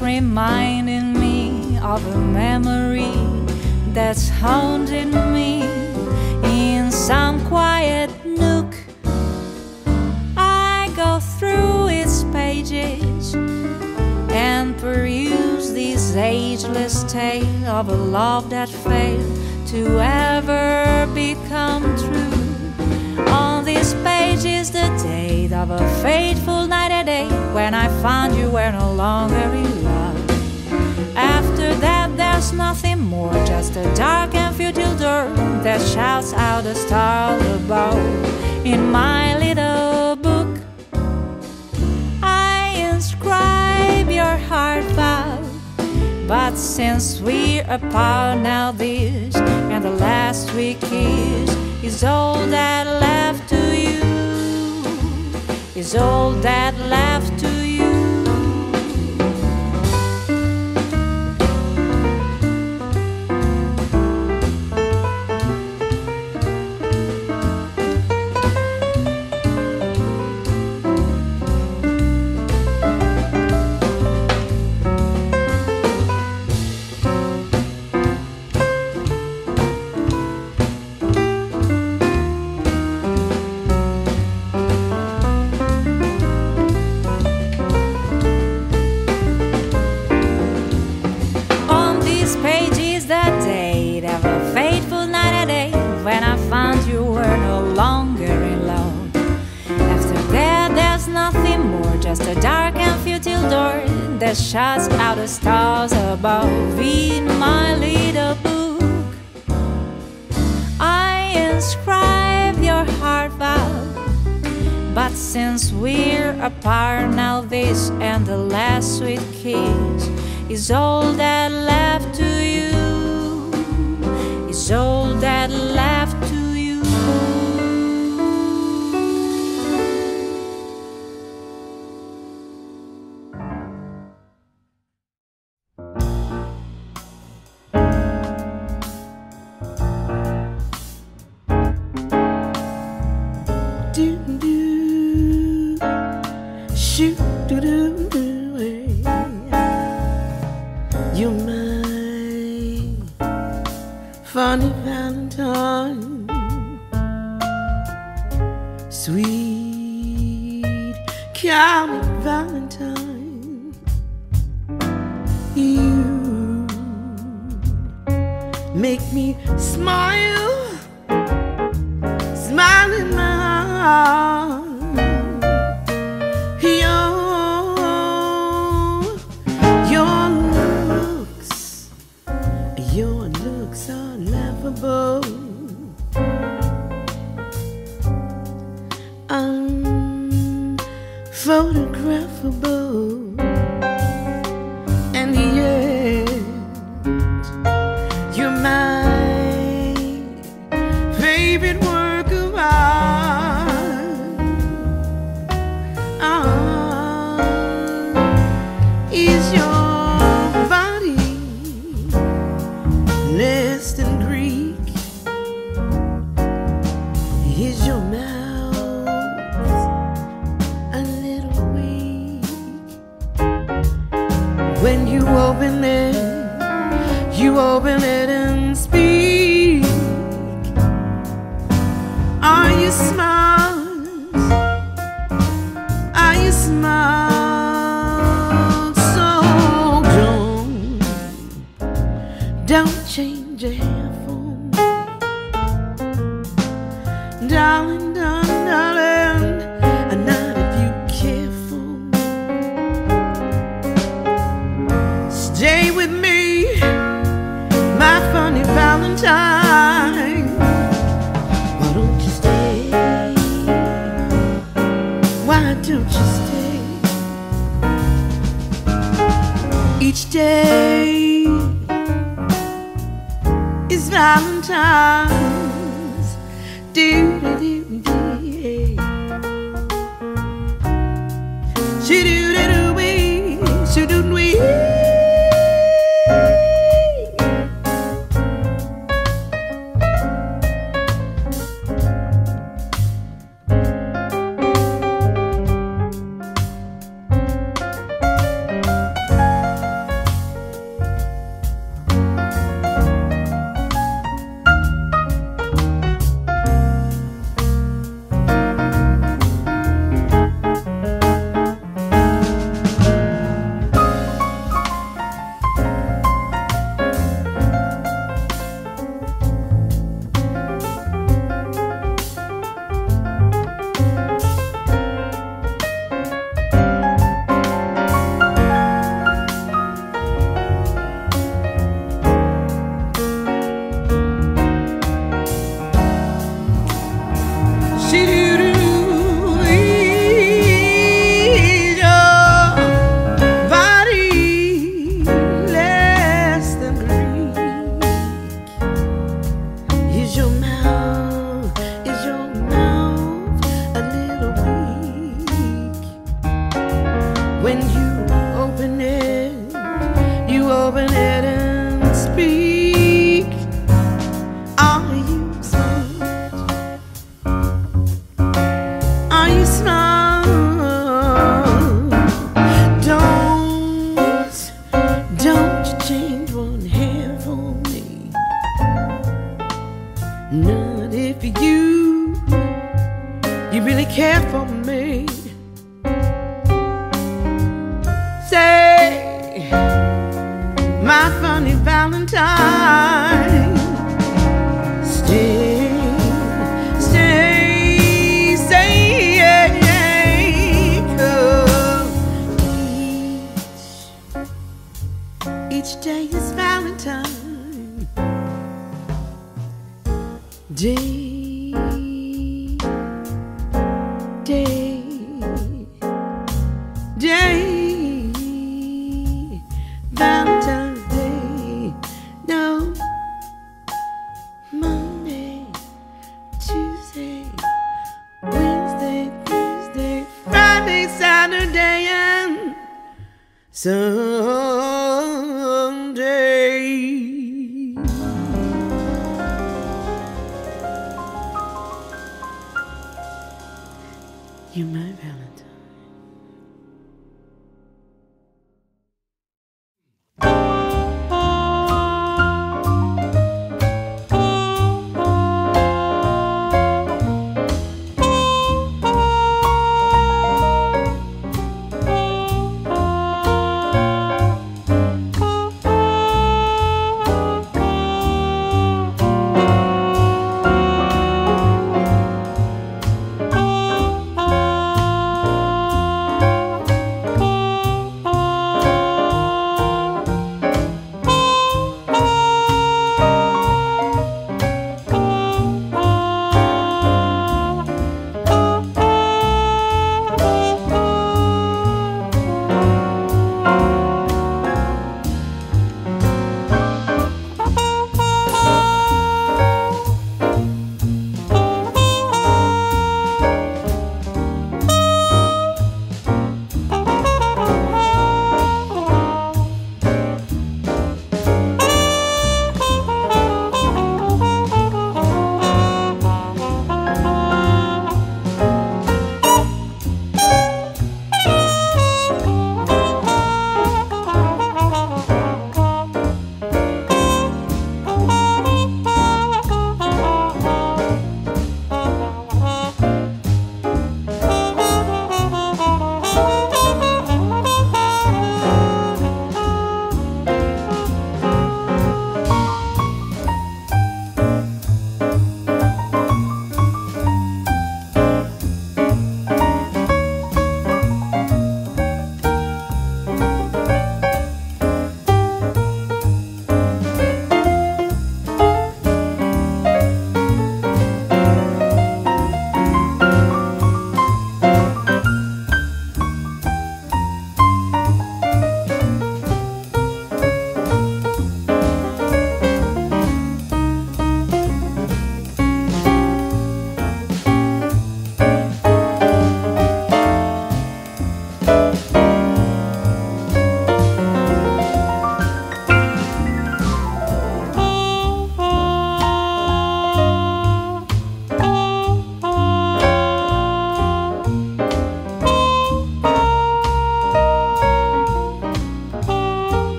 reminding me of a memory that's haunting me in some quiet nook. I go through its pages and peruse this ageless tale of a love that failed to ever become true. On this page is the date of a fateful night a day when I found you were no longer in there's nothing more, just a dark and futile door that shouts out a star above. In my little book, I inscribe your heart vow. But since we're apart now, this and the last we kiss is all that left to you. Is all that left to you. Is all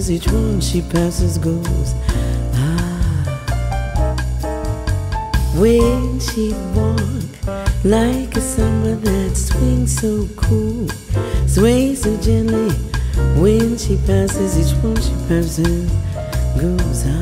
passes, each one she passes goes. Ah. When she walk like a samba that swings so cool, sways so gently. When she passes, each one she passes goes. Ah.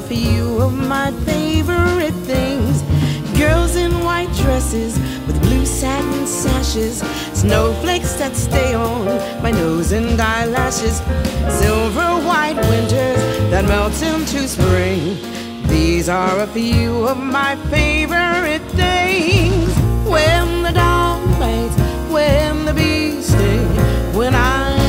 A few of my favorite things. Girls in white dresses with blue satin sashes, snowflakes that stay on my nose and eyelashes, silver white winters that melt into spring. These are a few of my favorite things. When the dawn fades, when the bees sting, when I'm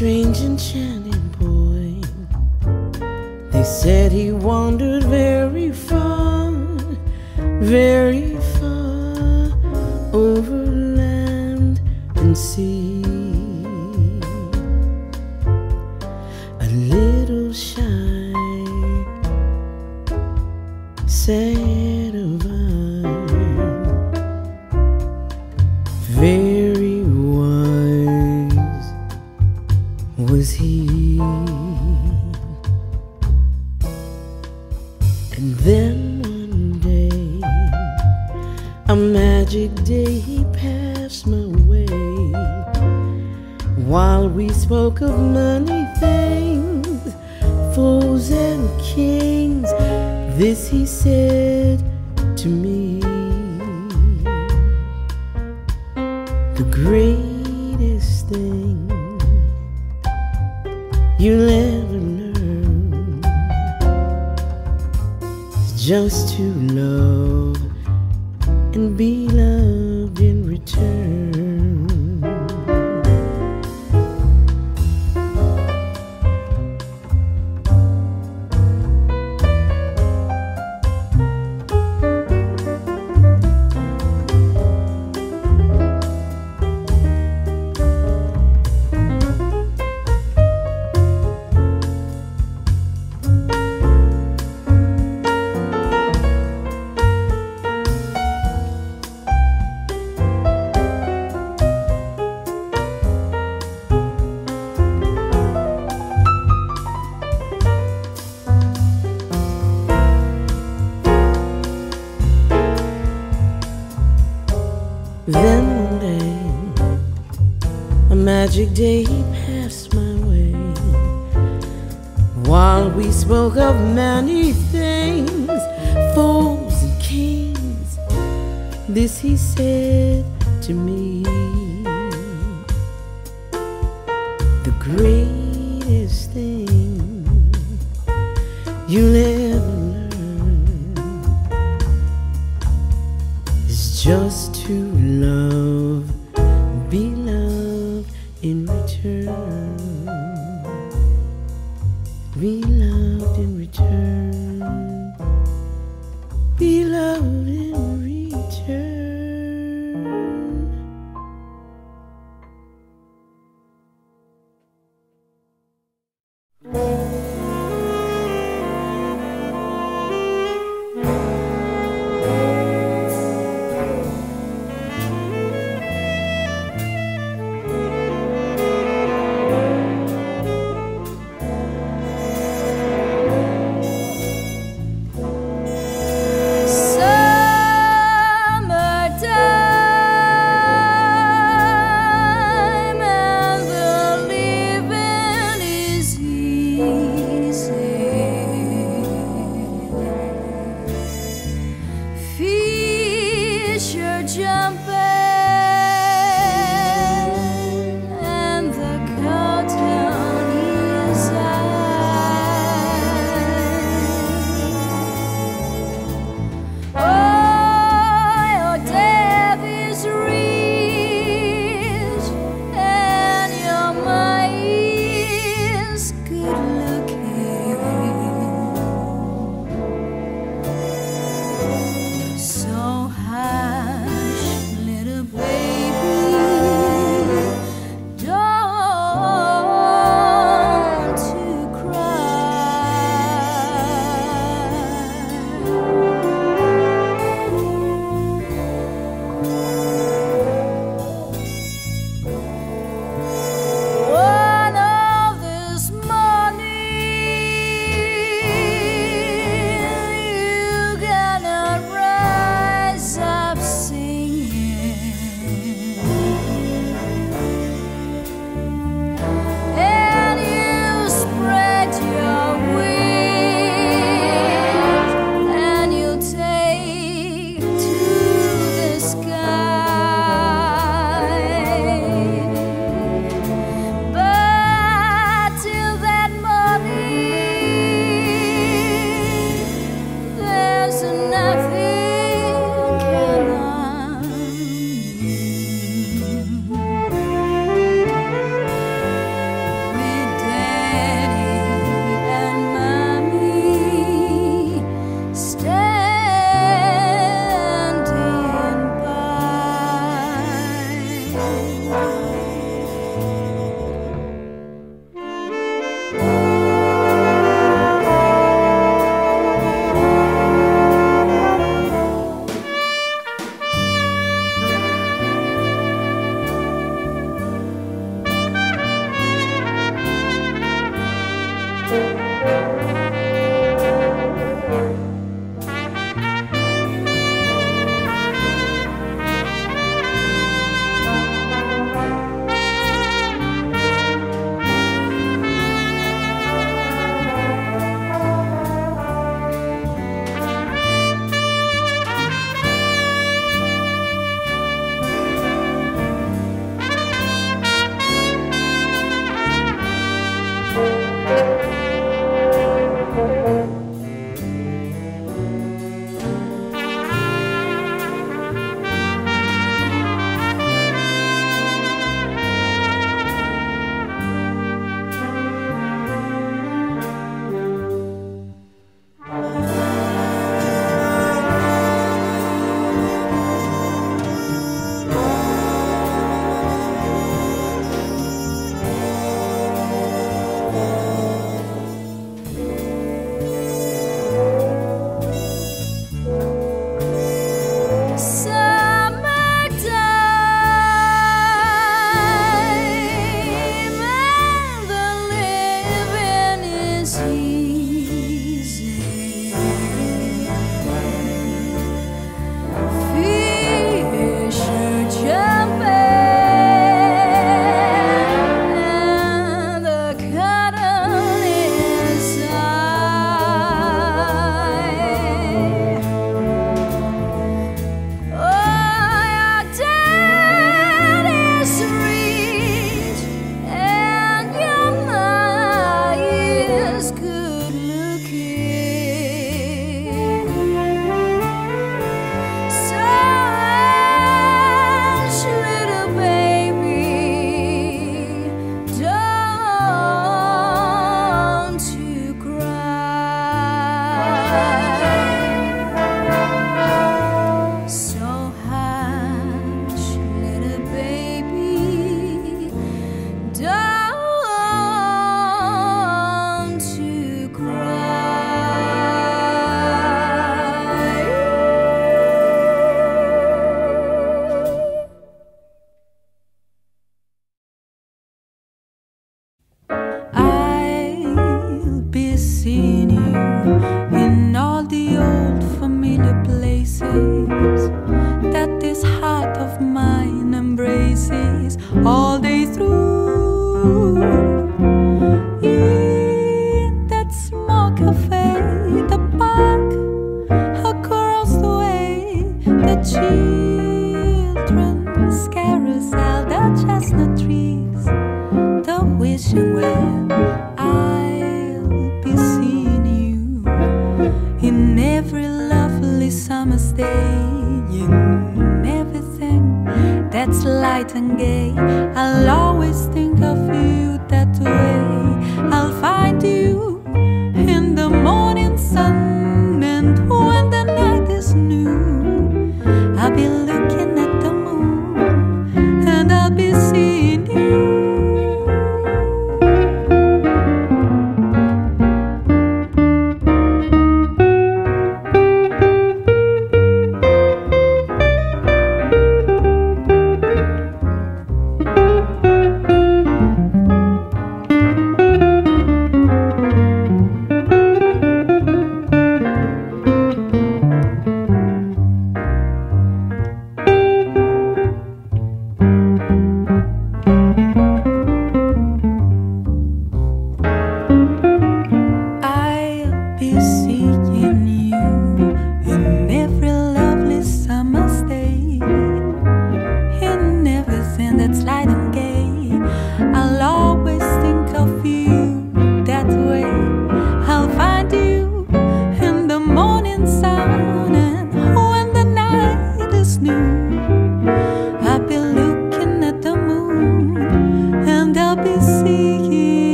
strange, enchanting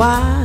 Why?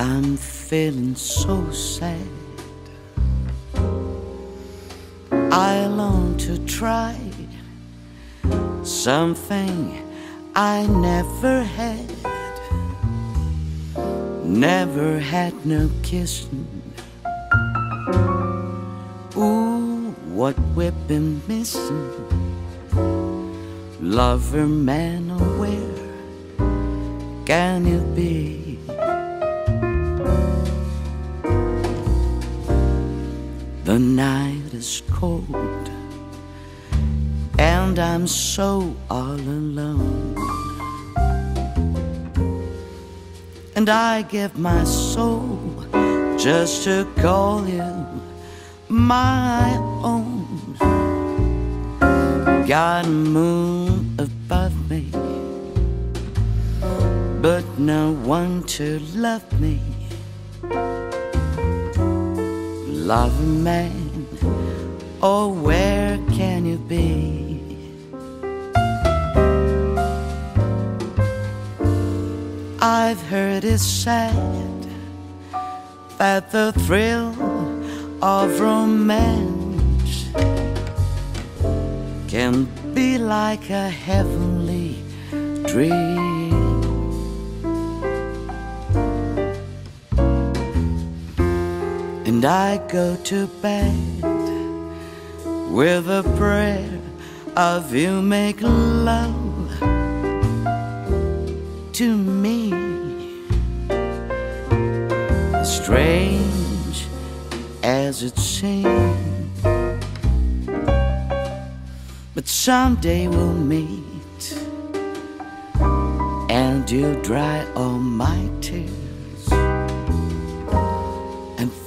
I'm feeling so sad. I long to try something I never had. Never had no kissing. Ooh, what we've been missing. Lover man, oh, where can you be? The night is cold and I'm so all alone. And I give my soul just to call you my own. Got a moon above me, but no one to love me. Love man, oh, where can you be? I've heard it said that the thrill of romance can be like a heavenly dream. And I go to bed with a prayer of you make love to me. Strange as it seems but someday we'll meet and you'll dry all my tears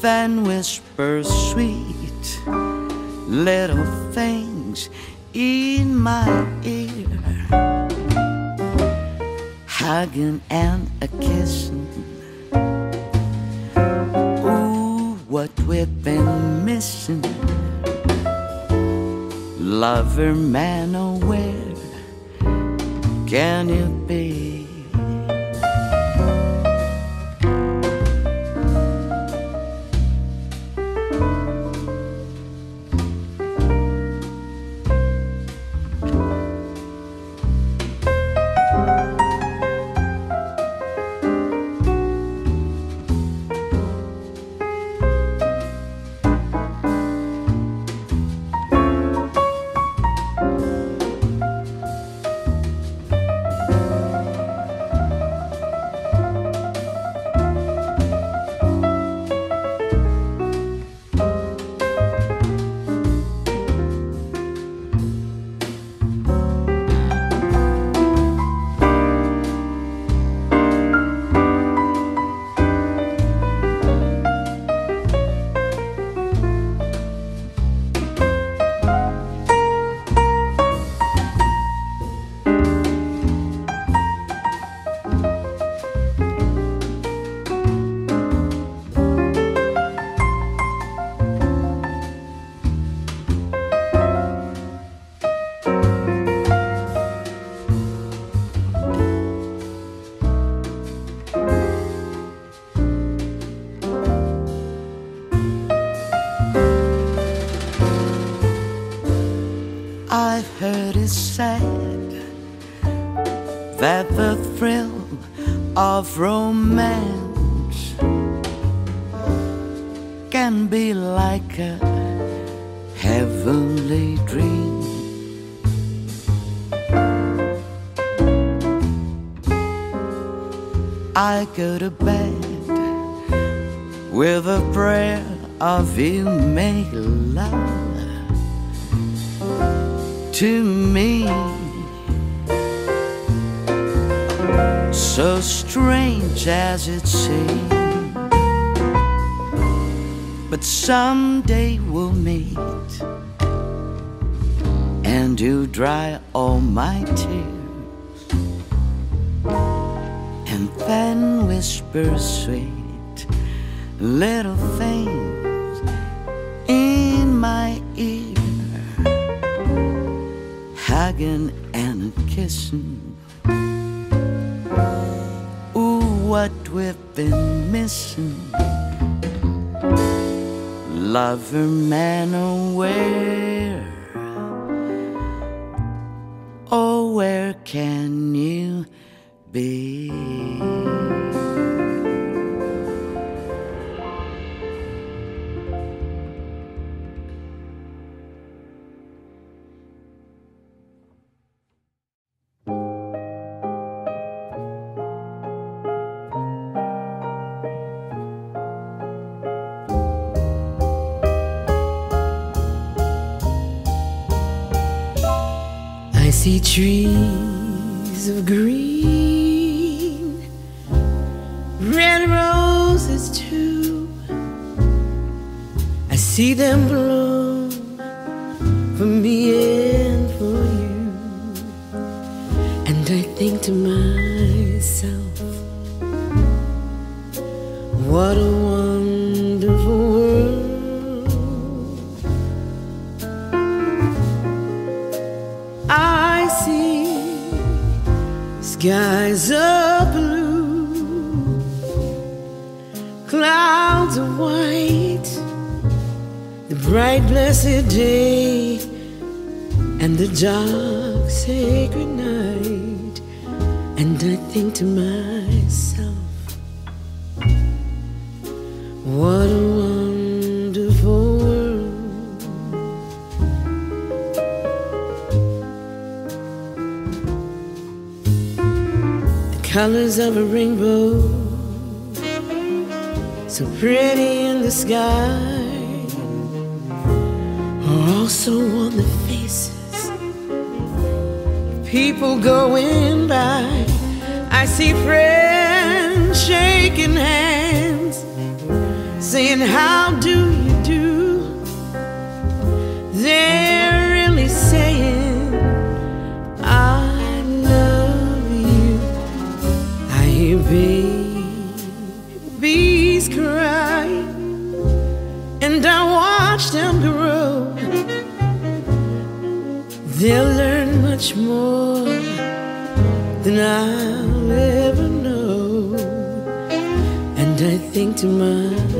and whisper sweet little things in my ear hugging and a kissing. Ooh, what we've been missing. Lover man, where can you be? To colors of a rainbow, so pretty in the sky, are also on the faces people going by. I see friends shaking hands, saying, How do you do? think too much.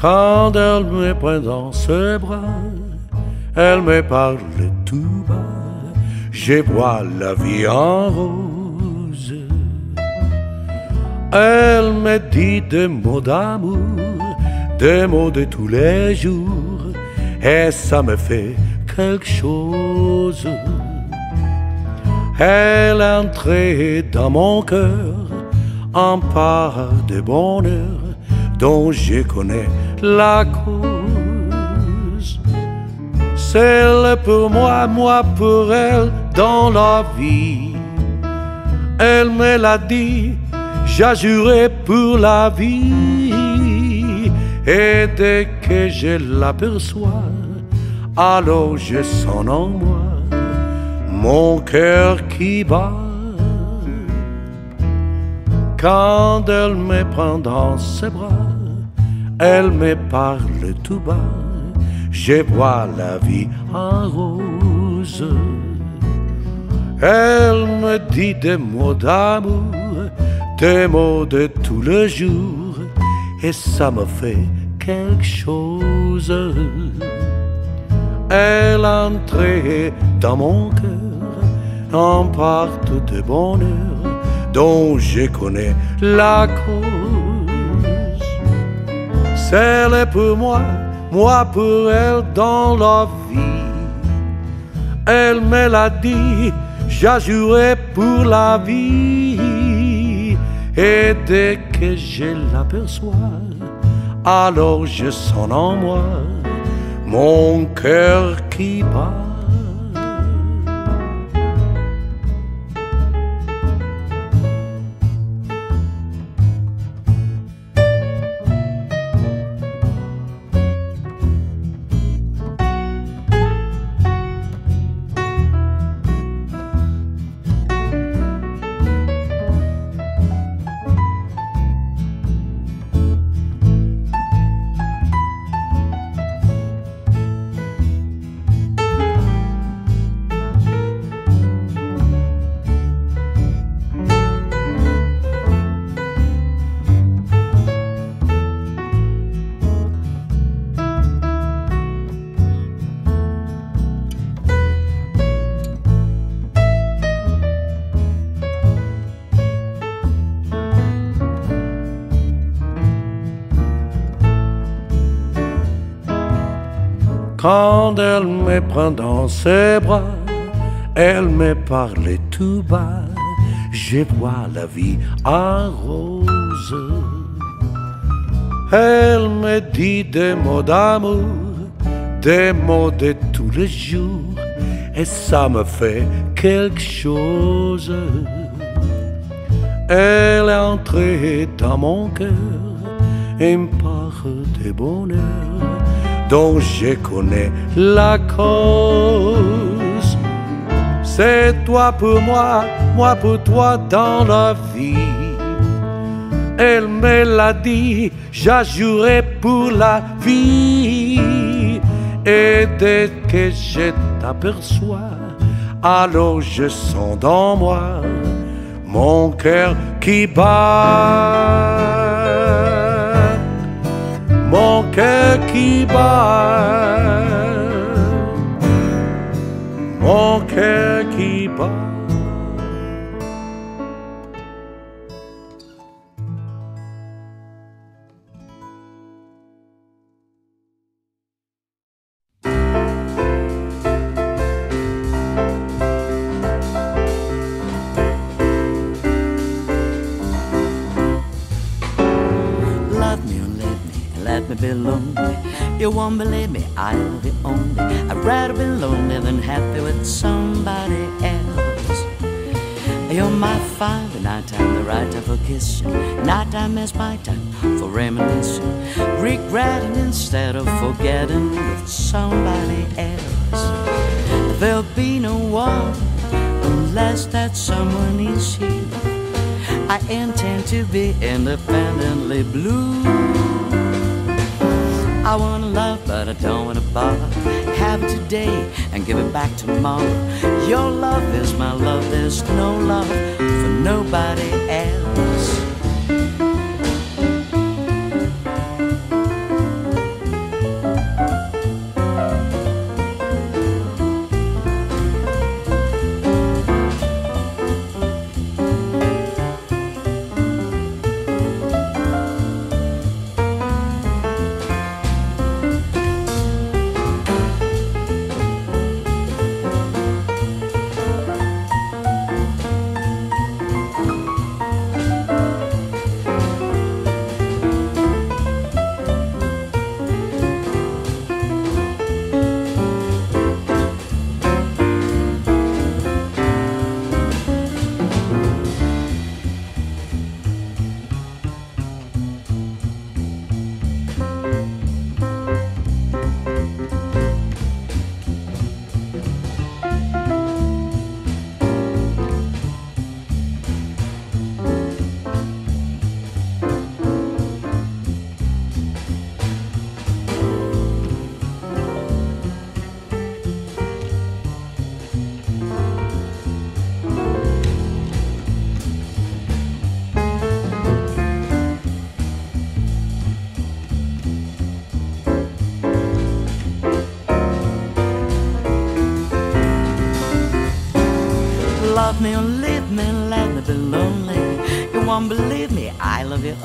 Quand elle me prend dans ses bras, elle me parle tout bas, je vois la vie en rose. Elle me dit des mots d'amour, des mots de tous les jours, et ça me fait quelque chose. Elle entrée dans mon cœur en part de bonheur dont je connais la cause. Celle pour moi, moi pour elle dans la vie. Elle me l'a dit, j'ai juré pour la vie. Et dès que je l'aperçois, alors je sens en moi mon cœur qui bat. Quand elle me prend dans ses bras, elle me parle tout bas, je vois la vie en rose. Elle me dit des mots d'amour, des mots de tous les jours, et ça me fait quelque chose. Elle entrait dans mon cœur en part de bonheur dont je connais la cause. Celle pour moi, moi pour elle dans la vie. Elle me l'a dit, j'ai pour la vie. Et dès que je l'aperçois, alors je sens en moi mon cœur qui bat. Prend dans ses bras, elle me parle tout bas, je vois la vie en rose. Elle me dit des mots d'amour, des mots de tous les jours, et ça me fait quelque chose. Elle est entrée dans mon cœur, une part de bonheur dont je connais la cause. C'est toi pour moi, moi pour toi dans la vie. Elle me l'a dit, juré pour la vie. Et dès que je t'aperçois, alors je sens dans moi mon cœur qui bat mon cœur qui You won't believe me, I'll be only. I'd rather be lonely than happy with somebody else. You're my fire, the nighttime, the right time for kissing. Night time is my time for reminiscing. Regretting instead of forgetting with somebody else. There'll be no one unless that someone is here. I intend to be independently blue. I wanna love, but I don't wanna bother. Have it today and give it back tomorrow. Your love is my love, there's no love for nobody else.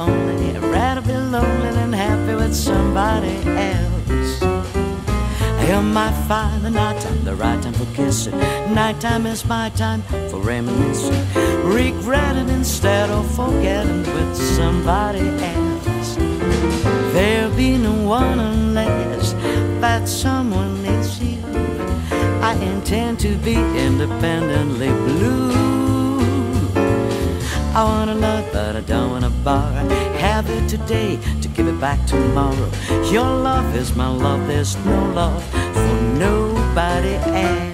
Only. I'd rather be lonely than happy with somebody else. You might find the night time the right time for kissing. Nighttime is my time for reminiscing. Regretting instead of forgetting with somebody else. There'll be no one unless that someone is you. I intend to be independently blue. I wanna love, but I don't wanna borrow. Have it today to give it back tomorrow. Your love is my love, there's no love for nobody else.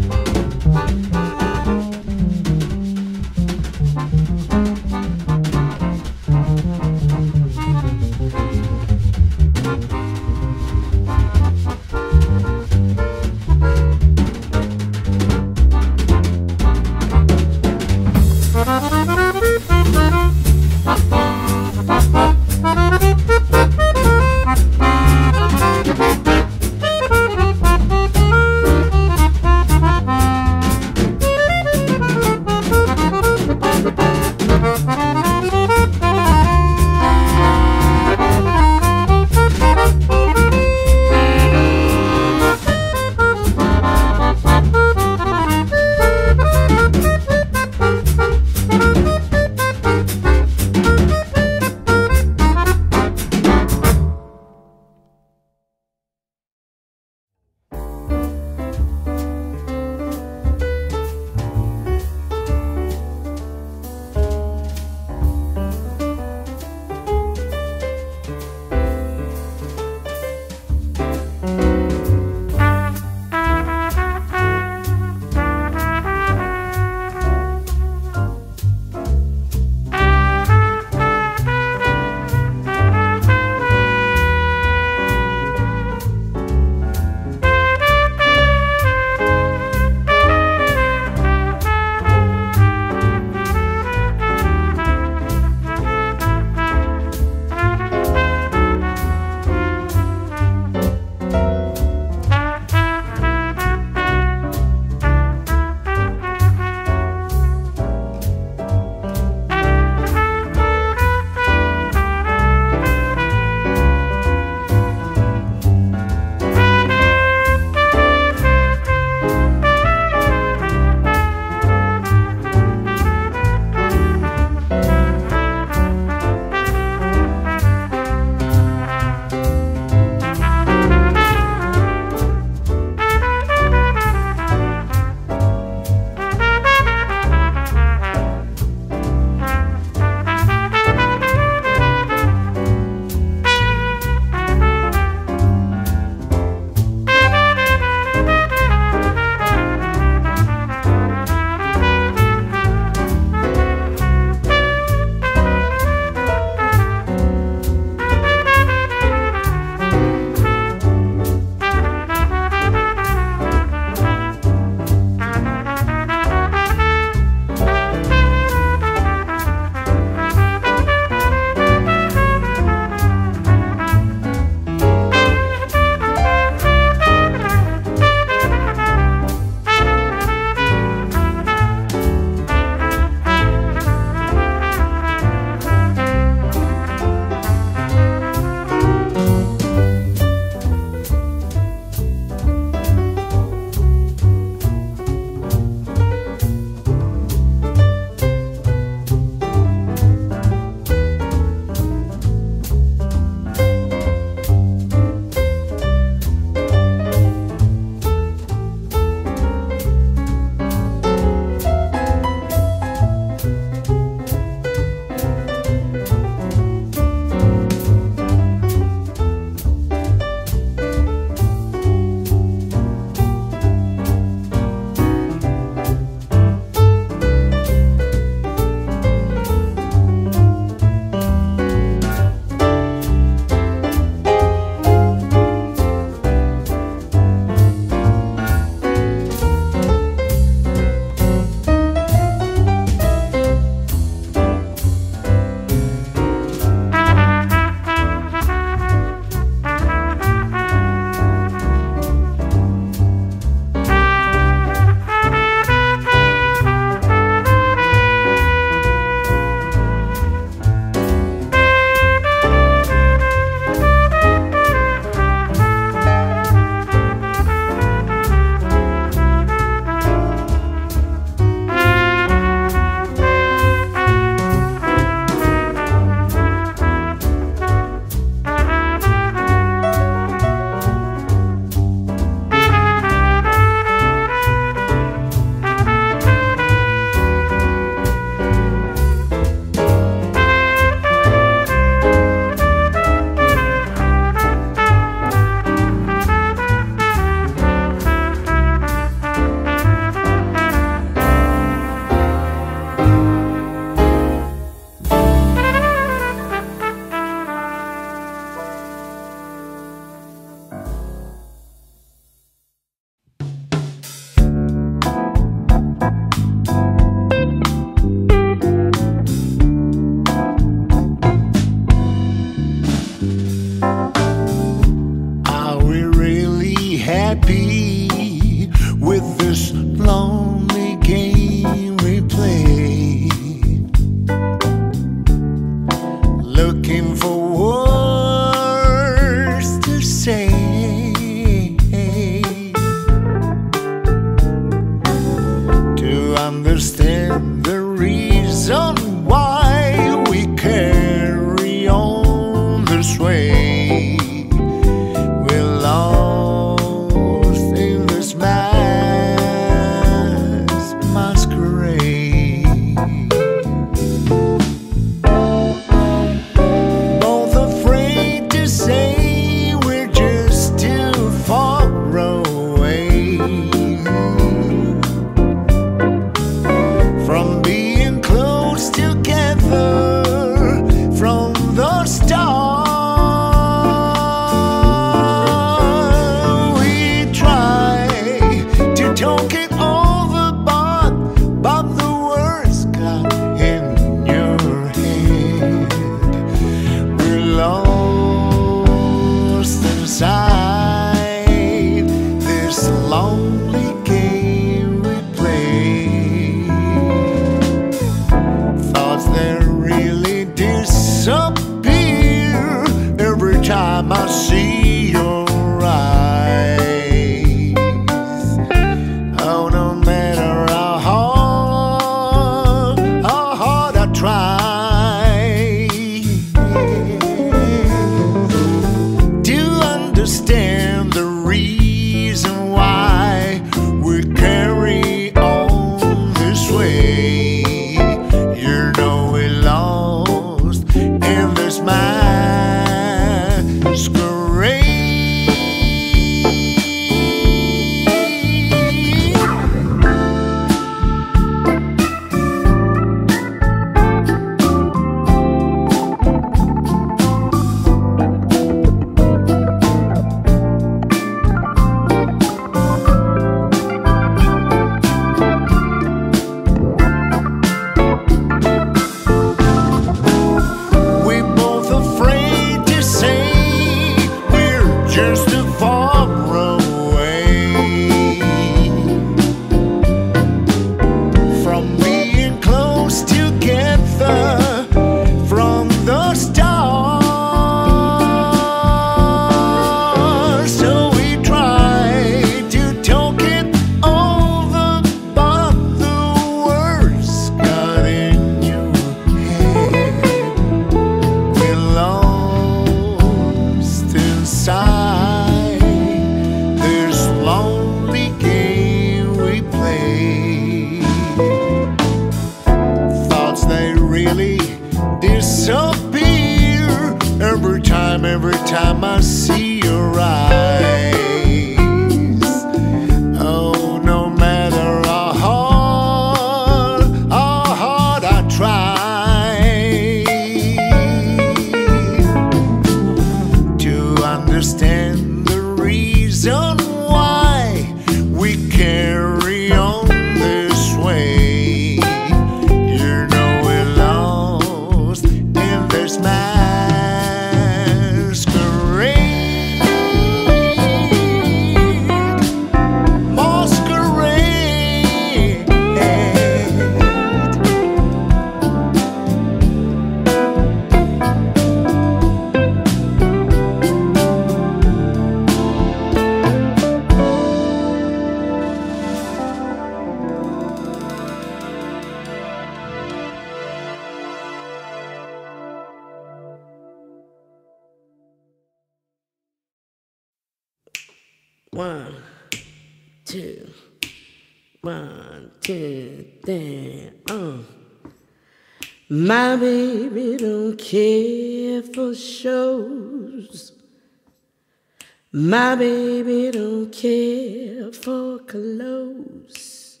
My baby don't care for clothes.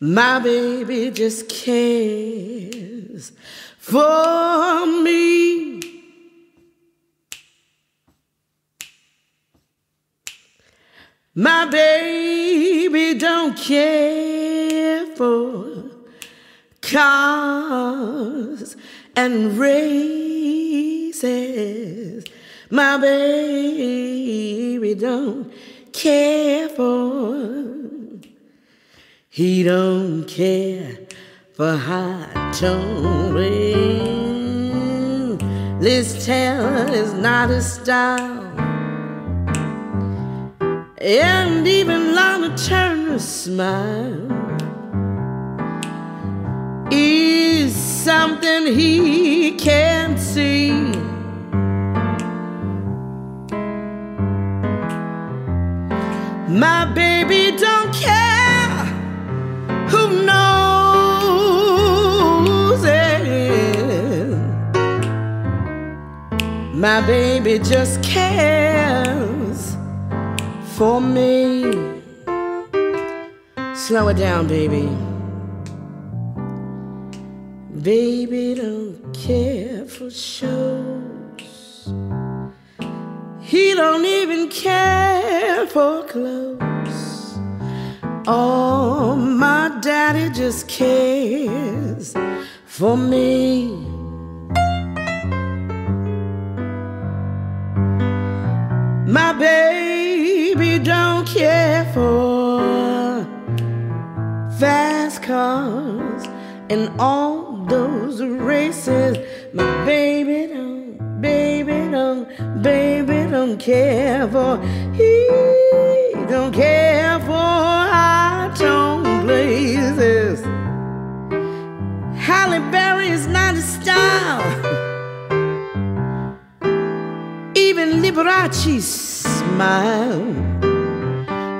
My baby just cares for me. My baby don't care for cars and races. My baby don't care for. He don't care for high tone. This town is not his style. And even Lana Turner's smile is something he can't see. My baby don't care who knows it. My baby just cares for me. Slow it down, baby. Baby don't care for shows. He don't even care for clothes. Oh, my daddy just cares for me. My baby don't care for fast cars and all those races. My baby don't, baby don't, baby don't care for. He don't care for high tone places. Halle Berry is not his style. Even Liberace smile.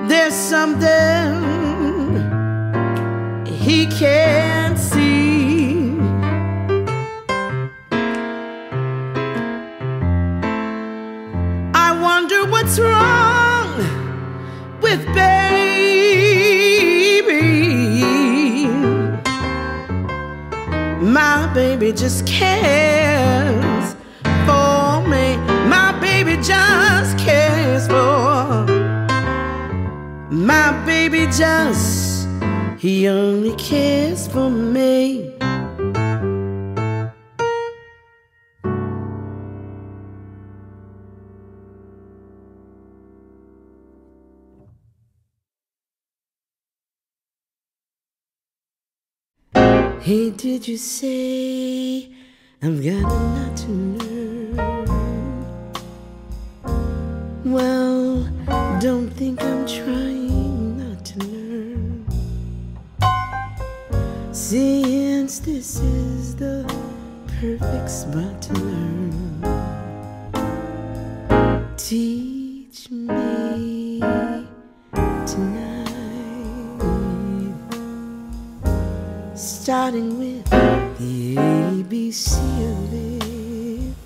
There's something he can't see. What's wrong with baby. My baby just cares for me. My baby just cares for. My baby just, he only cares for me. Hey, did you say I've got a lot to learn? Well, don't think I'm trying not to learn. Since this is the perfect spot to learn, teach me starting with the ABC of it,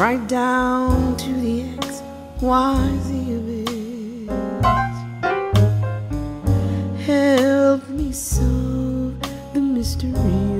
right down to the X, Y, Z of it. Help me solve the mystery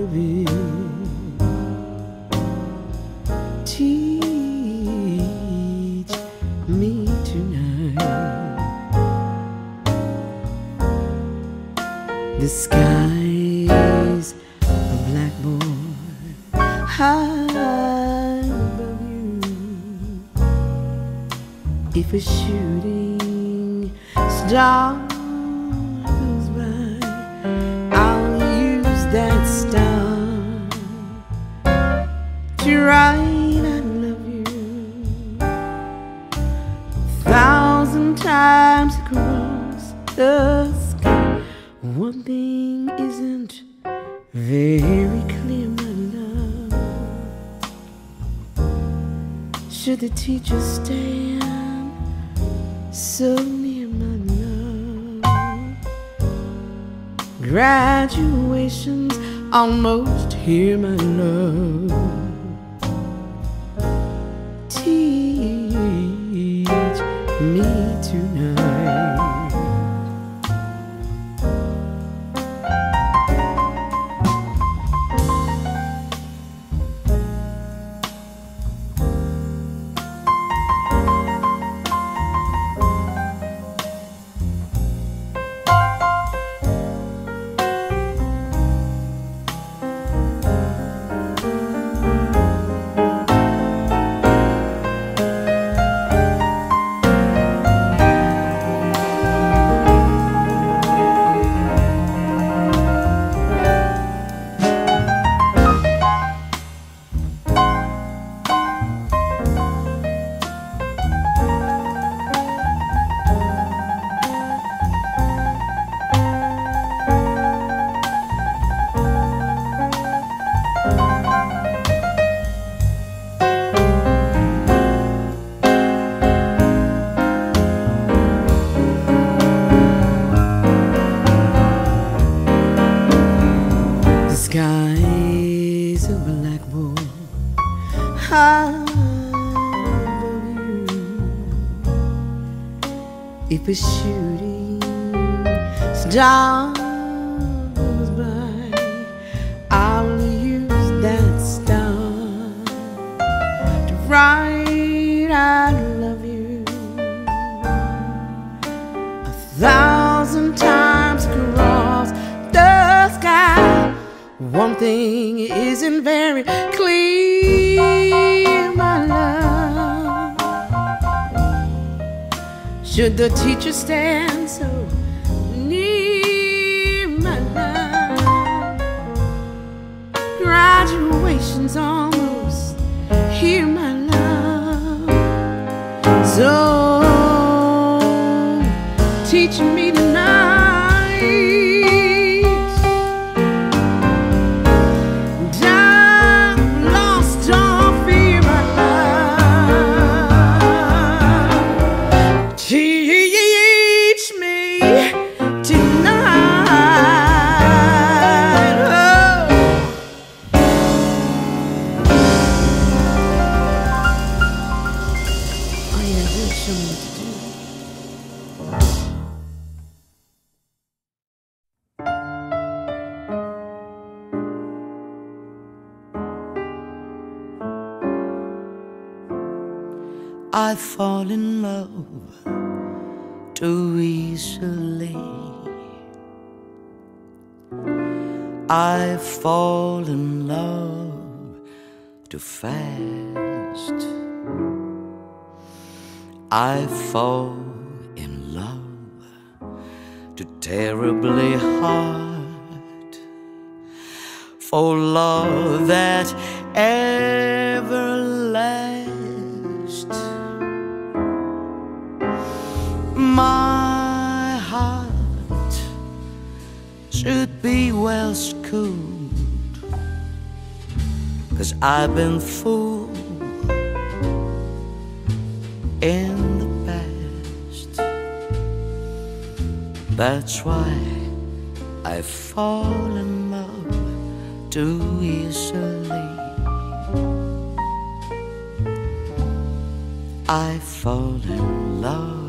A shooting star goes by, I'll use that star to write I love you a thousand times across the sky. One thing isn't very clear, my love. Should the teacher stand so near, my love? Graduation's almost here, my love. Fall in love too easily. I fall in love too fast. I fall in love too terribly hard for love that ever lasts. My heart should be well schooled, cause I've been fooled in the past. That's why I fall in love too easily. I fall in love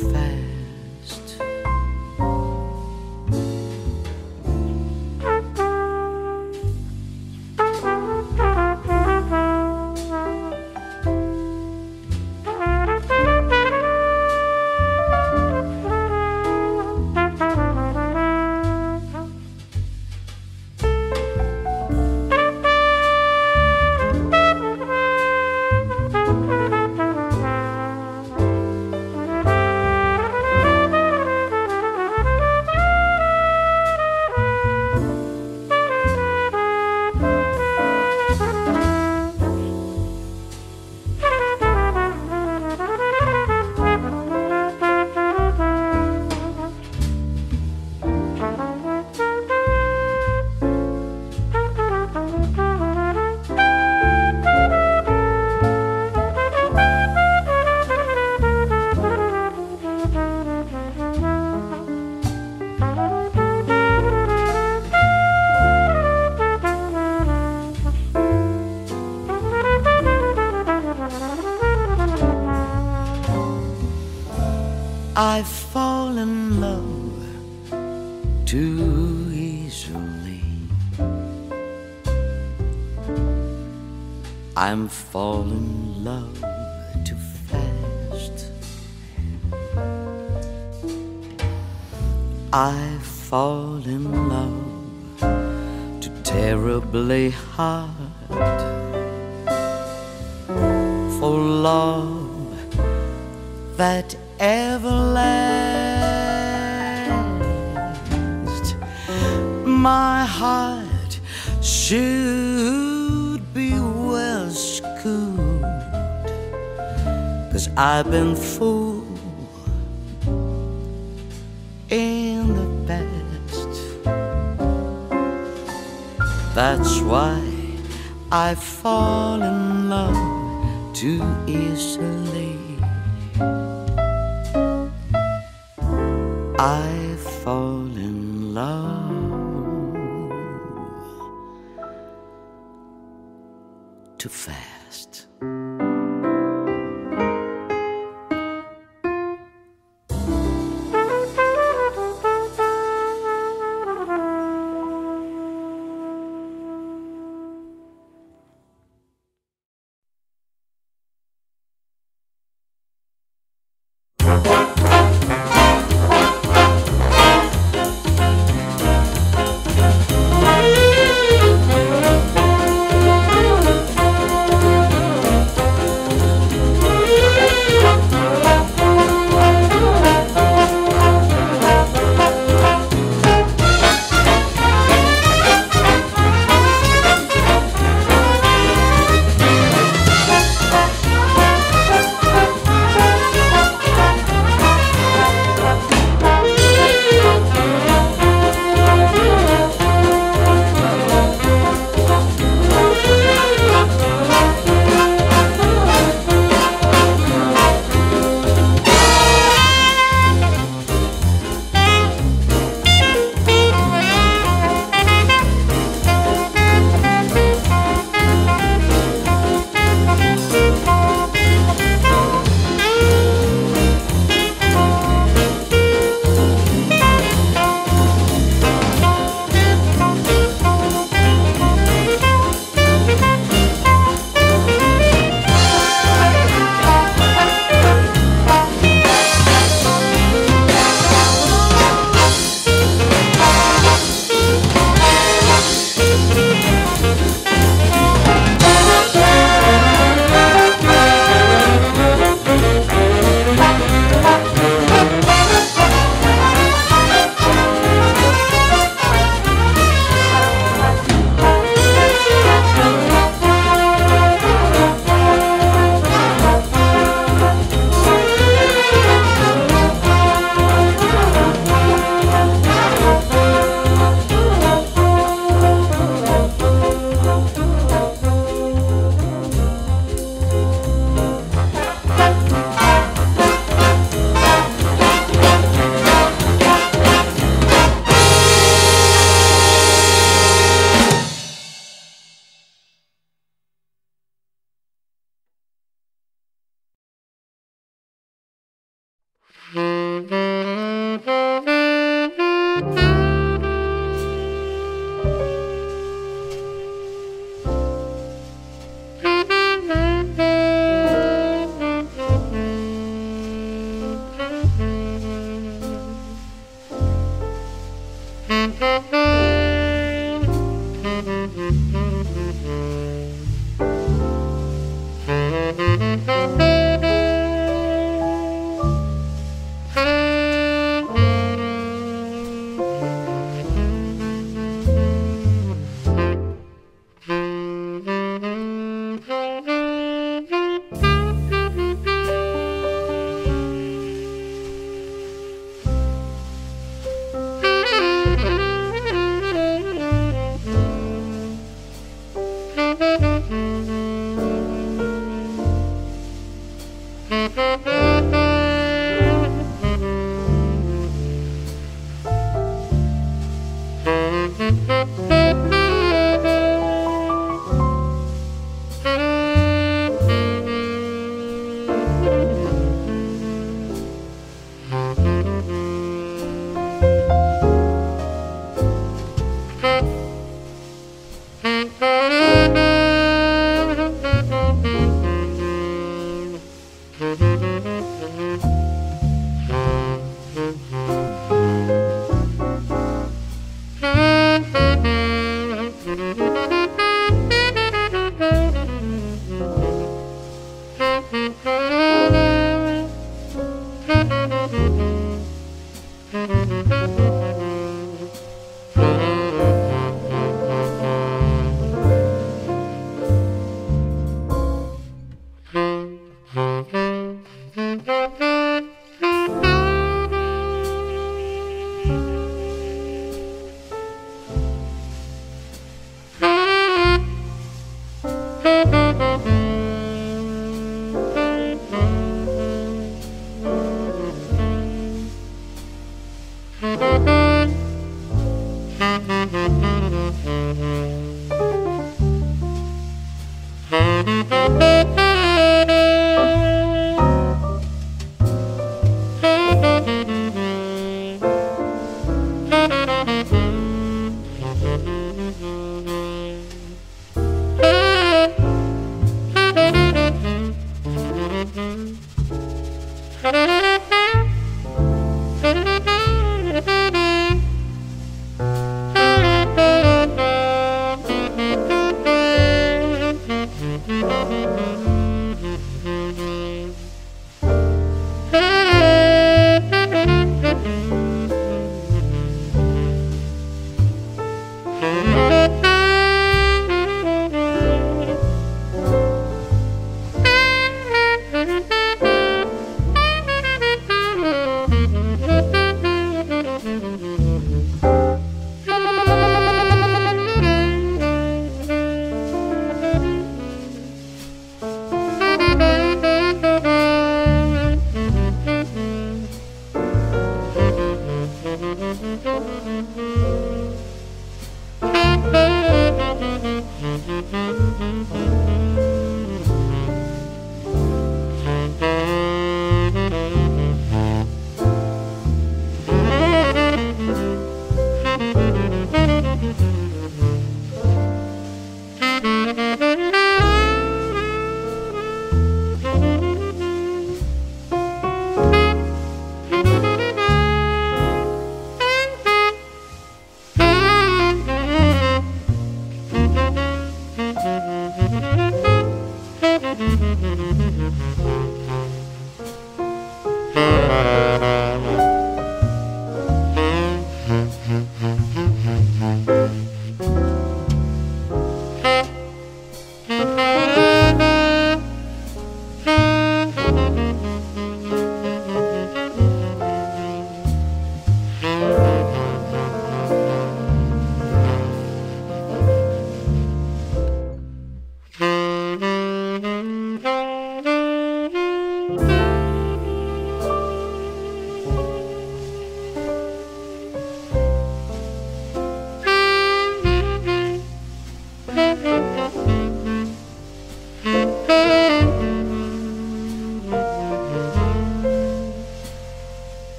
too I'm falling fall in love too easily. I fall in love too fast.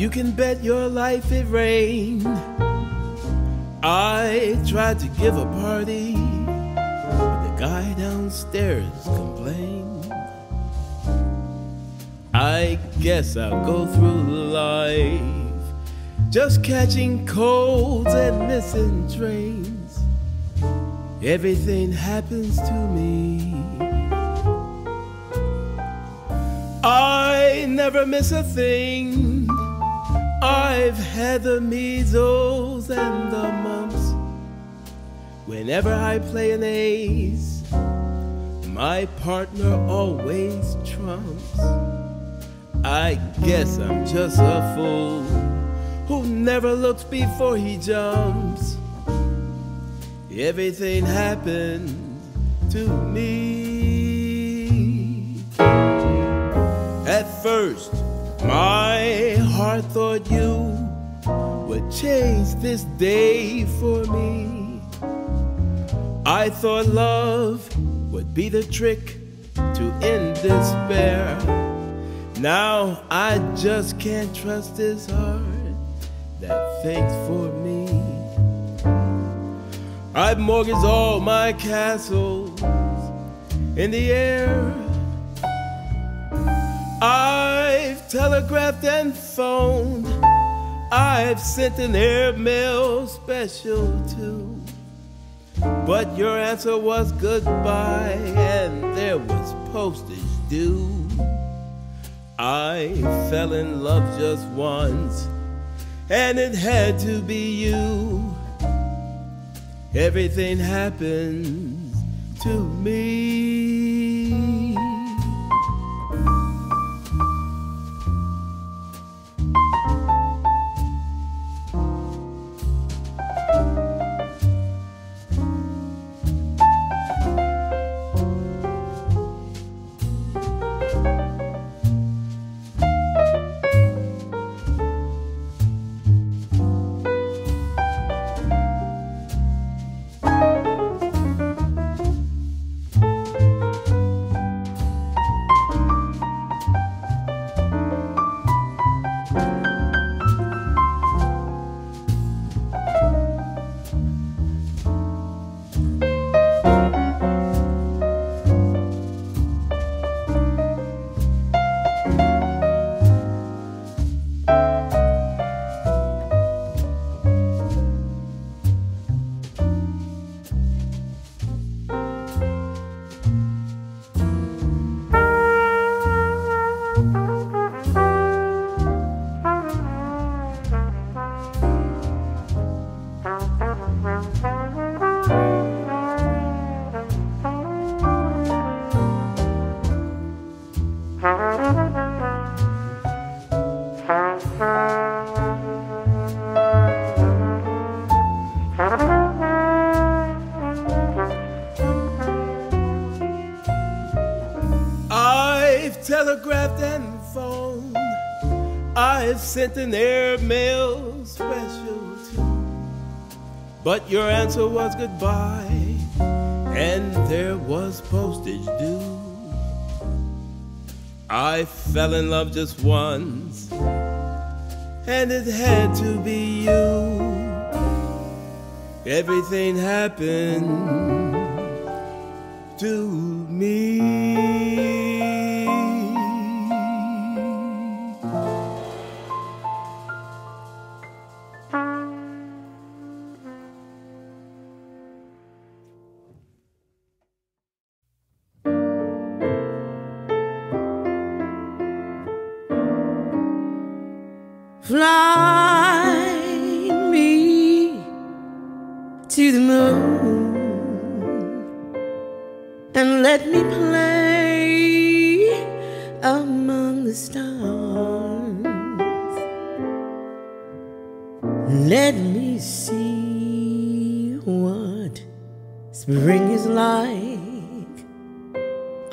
You can bet your life it rained. I tried to give a party, but the guy downstairs complained. I guess I'll go through life just catching colds and missing trains. Everything happens to me. I never miss a thing. I've had the measles and the mumps. Whenever I play an ace, my partner always trumps. I guess I'm just a fool who never looks before he jumps. Everything happened to me. At first, my heart thought you would change this day for me. I thought love would be the trick to end despair. Now I just can't trust this heart that thinks for me. I've mortgaged all my castles in the air. I've telegraphed and phoned. I've sent an airmail special too. But your answer was goodbye, and there was postage due. I fell in love just once, and it had to be you. Everything happens to me. Sent an airmail special too. But your answer was goodbye, and there was postage due. I fell in love just once, and it had to be you. Everything happened to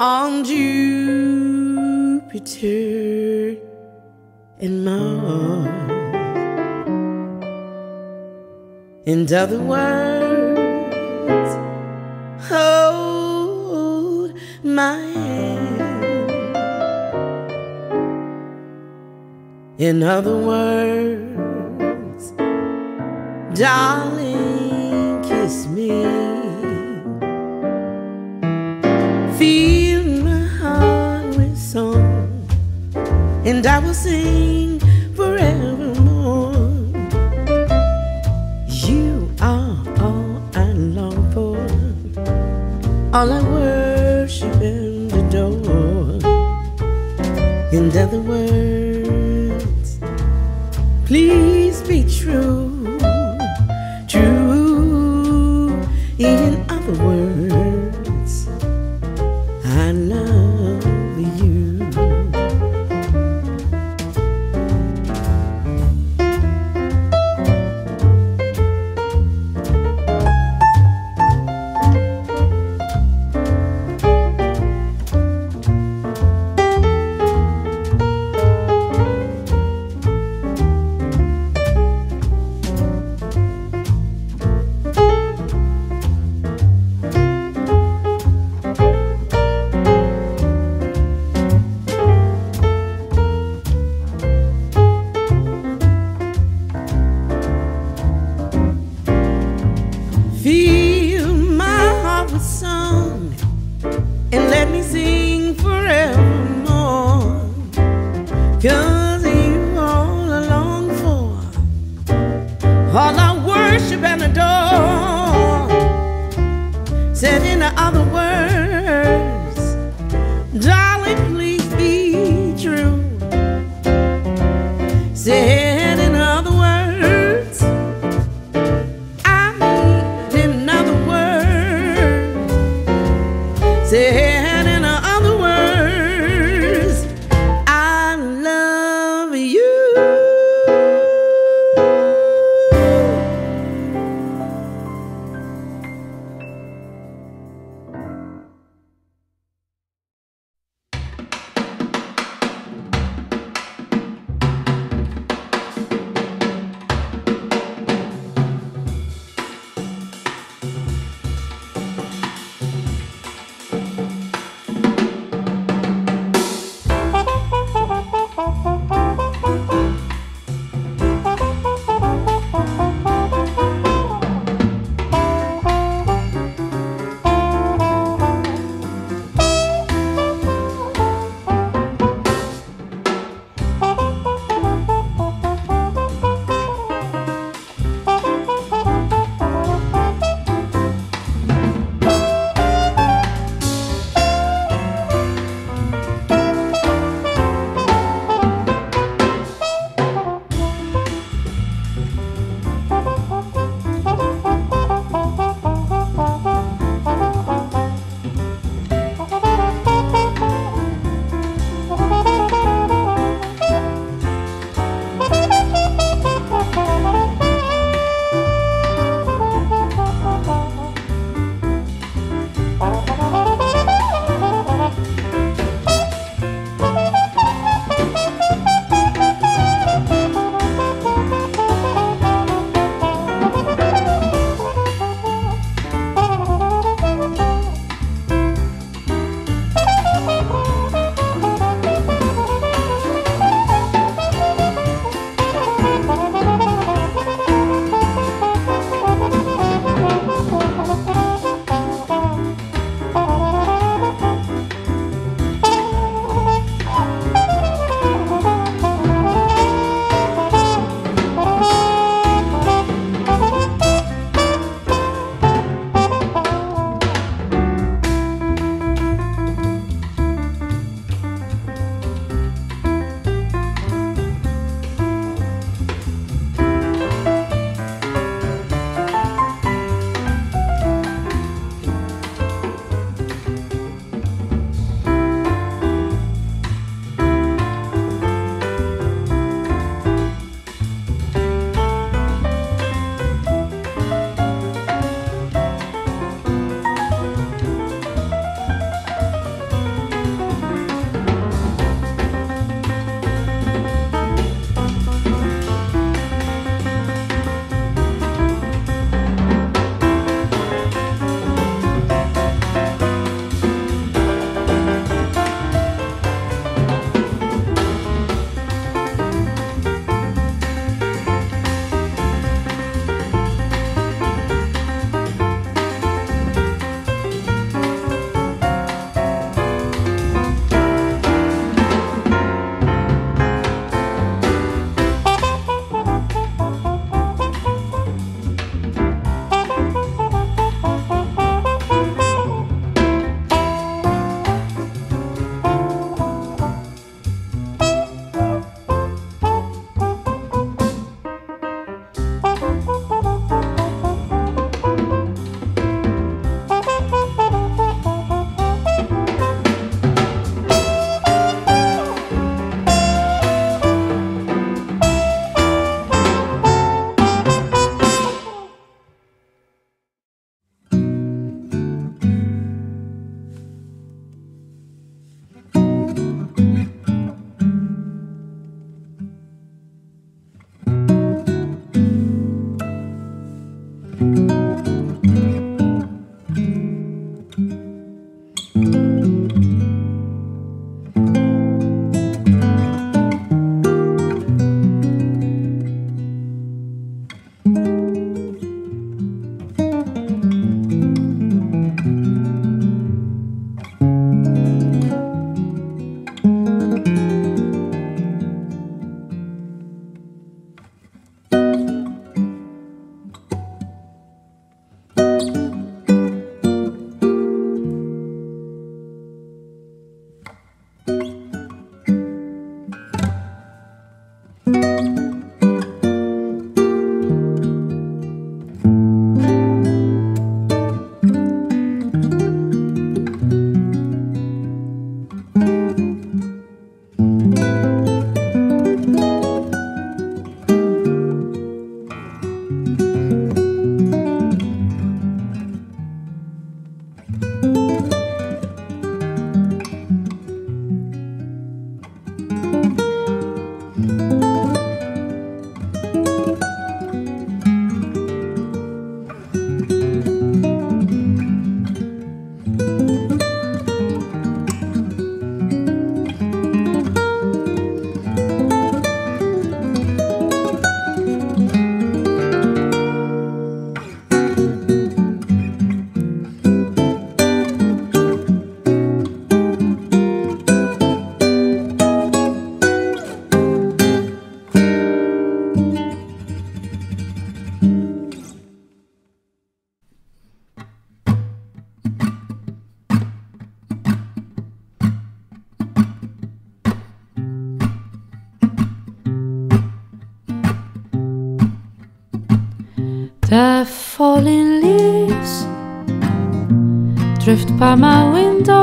on Jupiter and Mars. In other words, hold my hand. In other words, darling, kiss me. And I will sing forevermore. You are all I long for, all I worship and adore. In other words, please be true, true. In other words, by my window.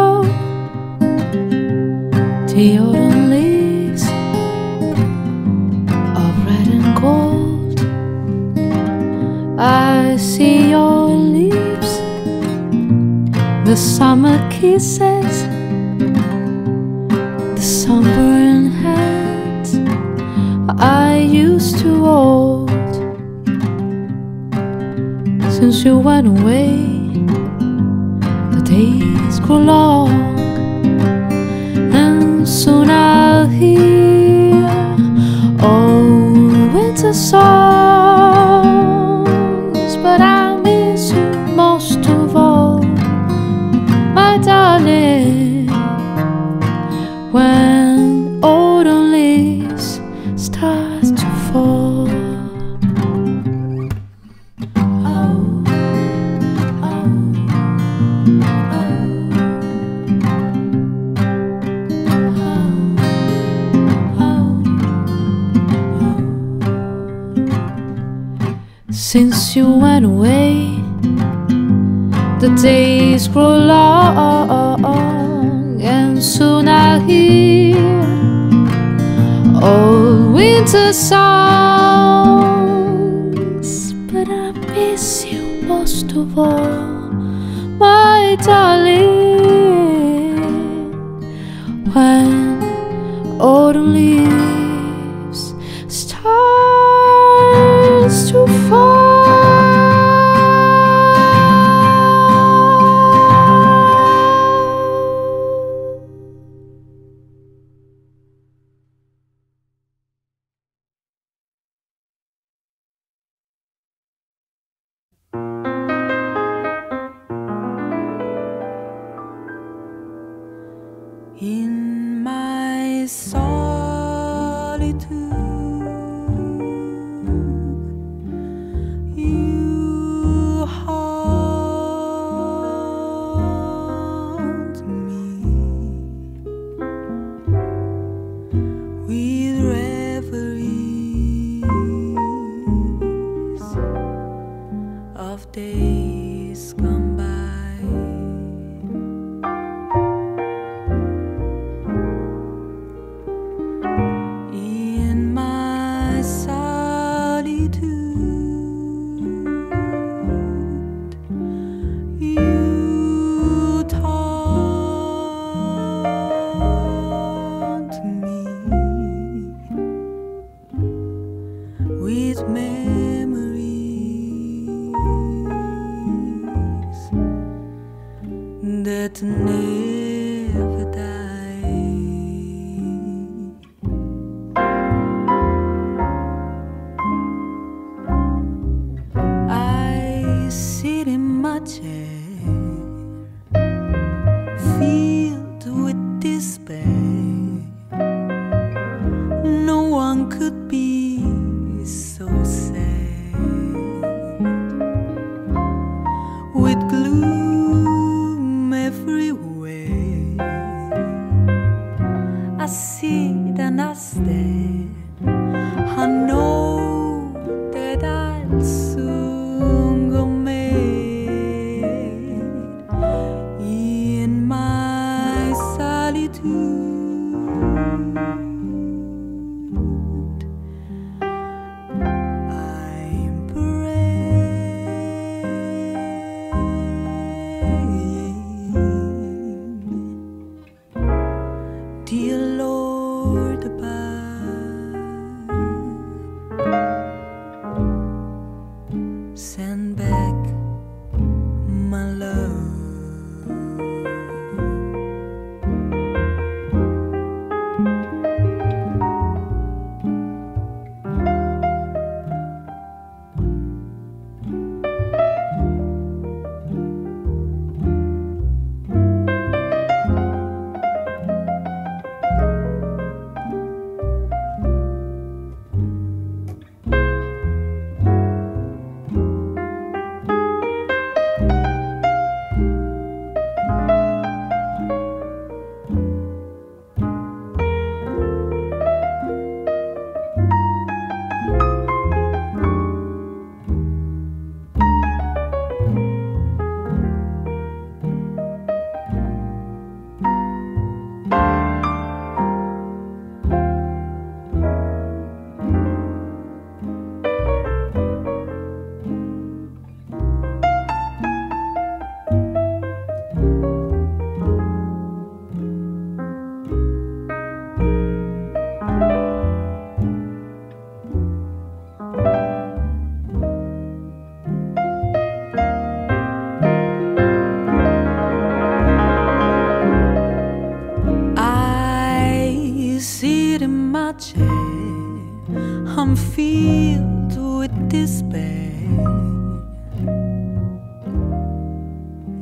Filled with despair.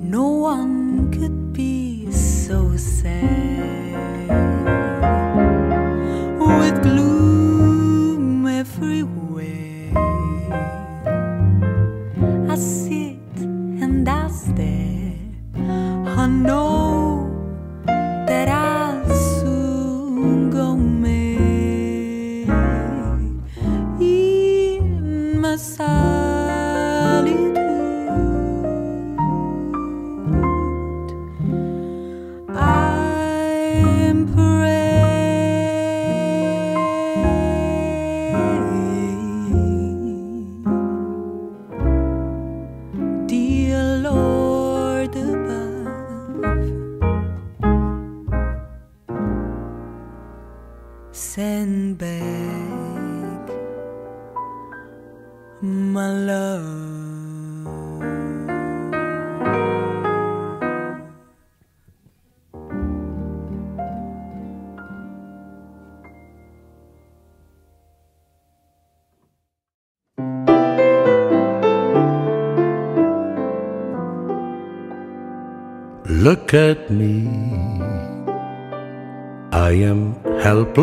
No one could be so sad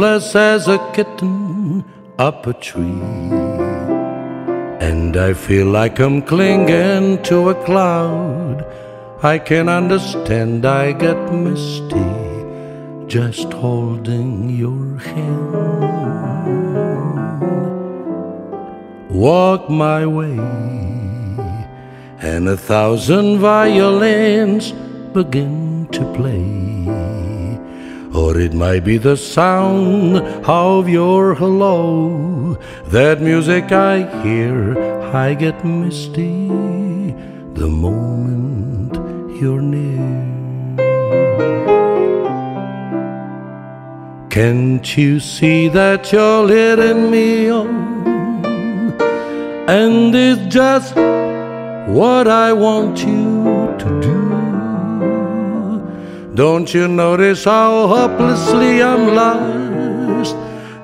as a kitten up a tree. And I feel like I'm clinging to a cloud. I can understand I get misty just holding your hand. Walk my way and a thousand violins begin to play. Or it might be the sound of your hello. That music I hear, I get misty the moment you're near. Can't you see that you're leading me on? And it's just what I want you to do. Don't you notice how hopelessly I'm lost?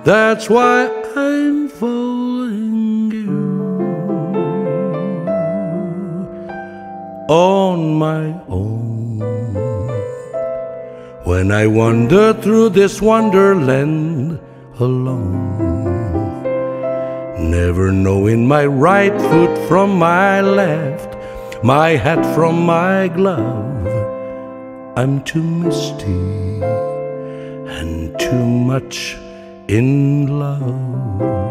That's why I'm following you on my own. When I wander through this wonderland alone. Never knowing my right foot from my left, my hat from my glove. I'm too misty and too much in love.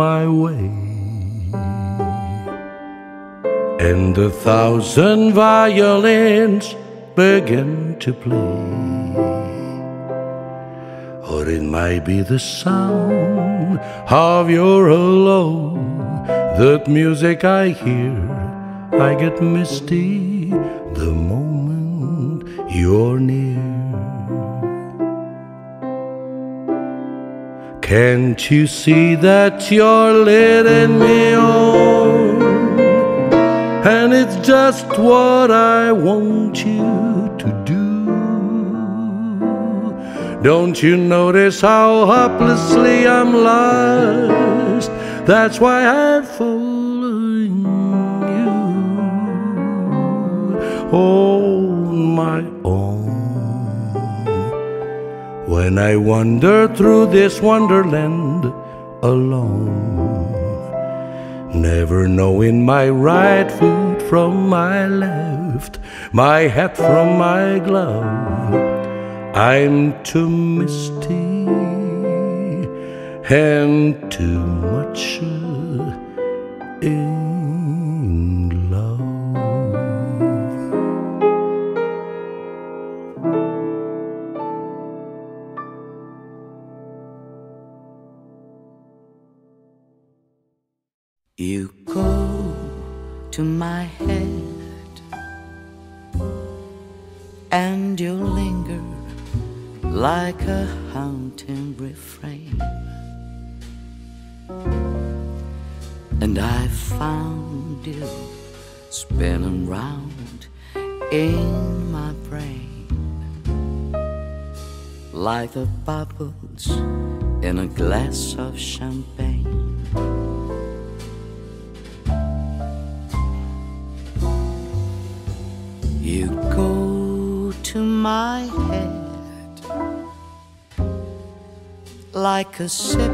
My way, and a thousand violins begin to play. Or it might be the sound of your hello, that music I hear, I get misty the moment you're near. Can't you see that you're leading me on? And it's just what I want you to do. Don't you notice how hopelessly I'm lost? That's why I'm following you on my When I wander through this wonderland alone, never knowing my right foot from my left, my hat from my glove, I'm too misty and too much in You go to my head and you linger like a haunting refrain. And I found you spinning round in my brain like the bubbles in a glass of champagne. You go to my head like a sip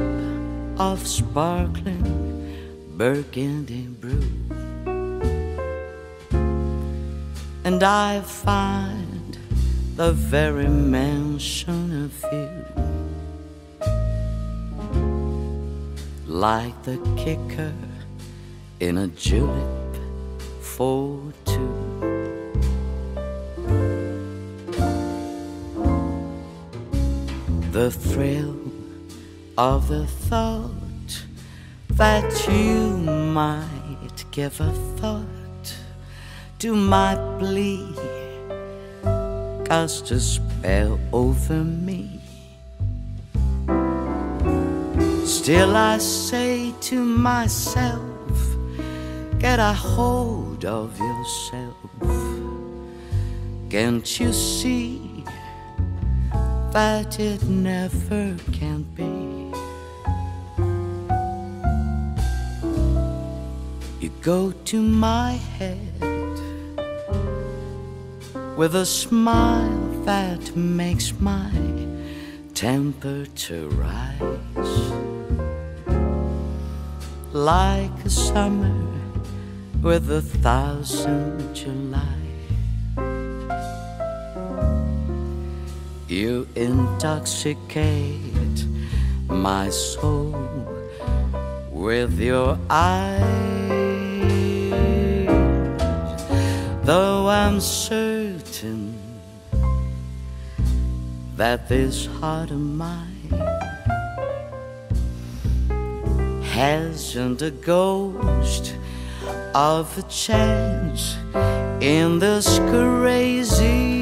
of sparkling burgundy brew. And I find the very mention of you like the kicker in a julep for two. The thrill of the thought that you might give a thought to my plea cast a spell over me. Still, I say to myself, get a hold of yourself. Can't you see that it never can be? You go to my head with a smile that makes my temperature rise like a summer with a thousand. You intoxicate my soul with your eyes. Though I'm certain that this heart of mine hasn't a ghost of a chance in this crazy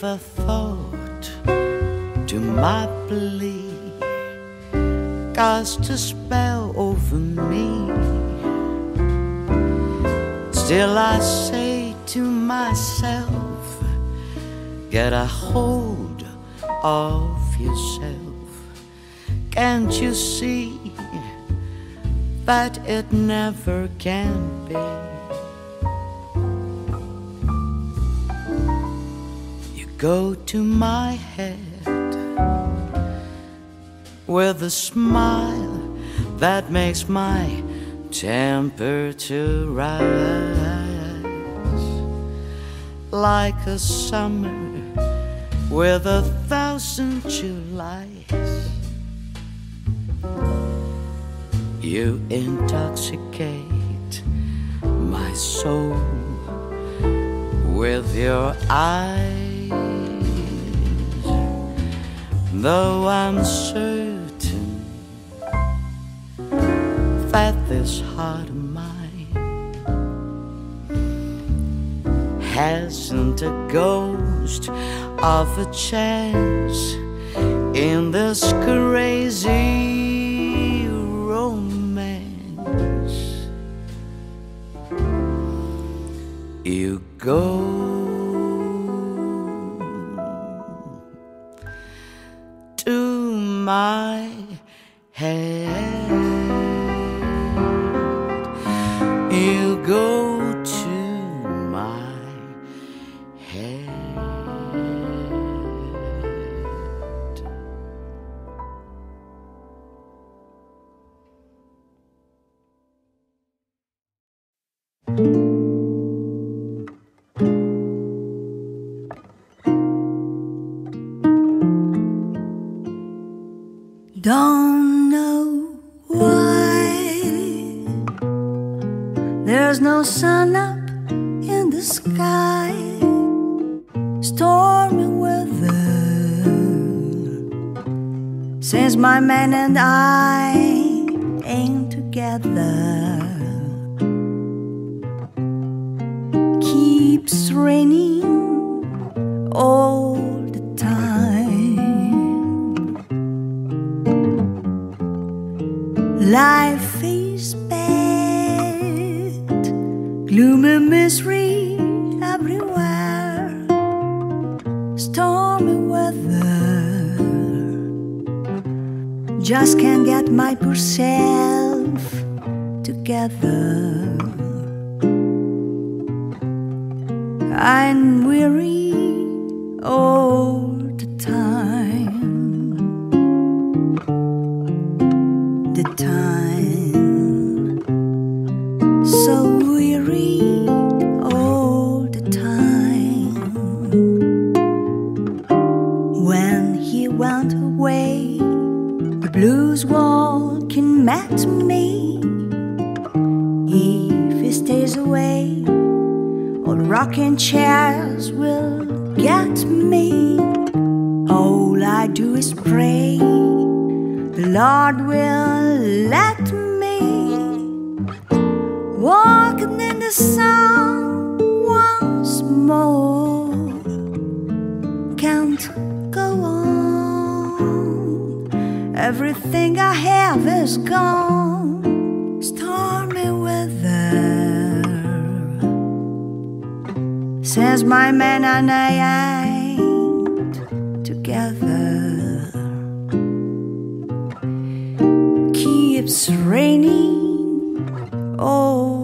give a thought to my plea cast a spell over me. Still, I say to myself, get a hold of yourself. Can't you see? that it never can be. Go to my head with a smile that makes my temperature rise like a summer with a thousand Julys. You intoxicate my soul with your eyes. Though I'm certain that this heart of mine hasn't a ghost of a chance in this crazy romance. You go my head. Man and I away, all rocking chairs will get me. All I do is pray the Lord will let me walking in the sun once more. Can't go on. Everything I have is gone. Says my man and I ain't together. keeps raining all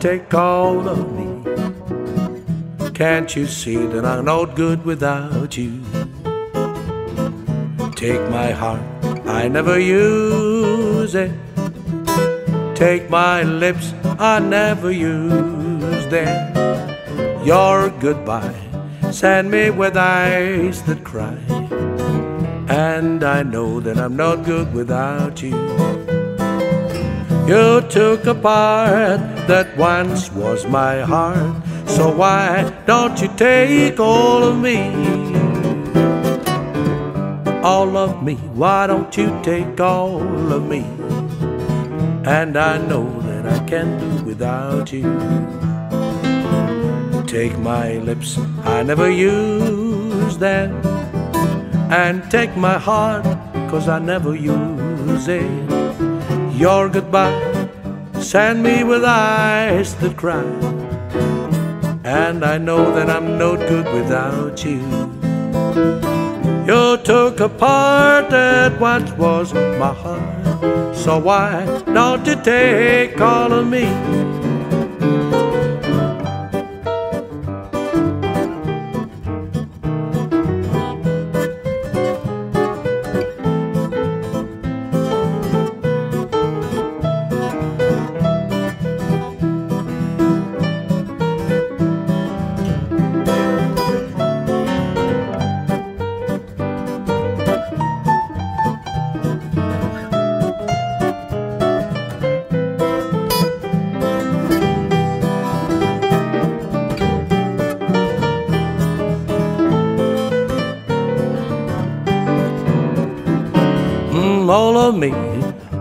take all of me? Can't you see that I'm not good without you? Take my heart, I never use it. Take my lips, I never use them. Your goodbye, send me with eyes that cry. And I know that I'm not good without you. You took a part that once was my heart. So why don't you take all of me? All of me, why don't you take all of me? And I know that I can't do without you. Take my lips, I never use them. And take my heart, cause I never use it your goodbye. Send me with eyes that cry. And I know that I'm no good without you. You took apart part that once was my heart. So why don't you take all of me?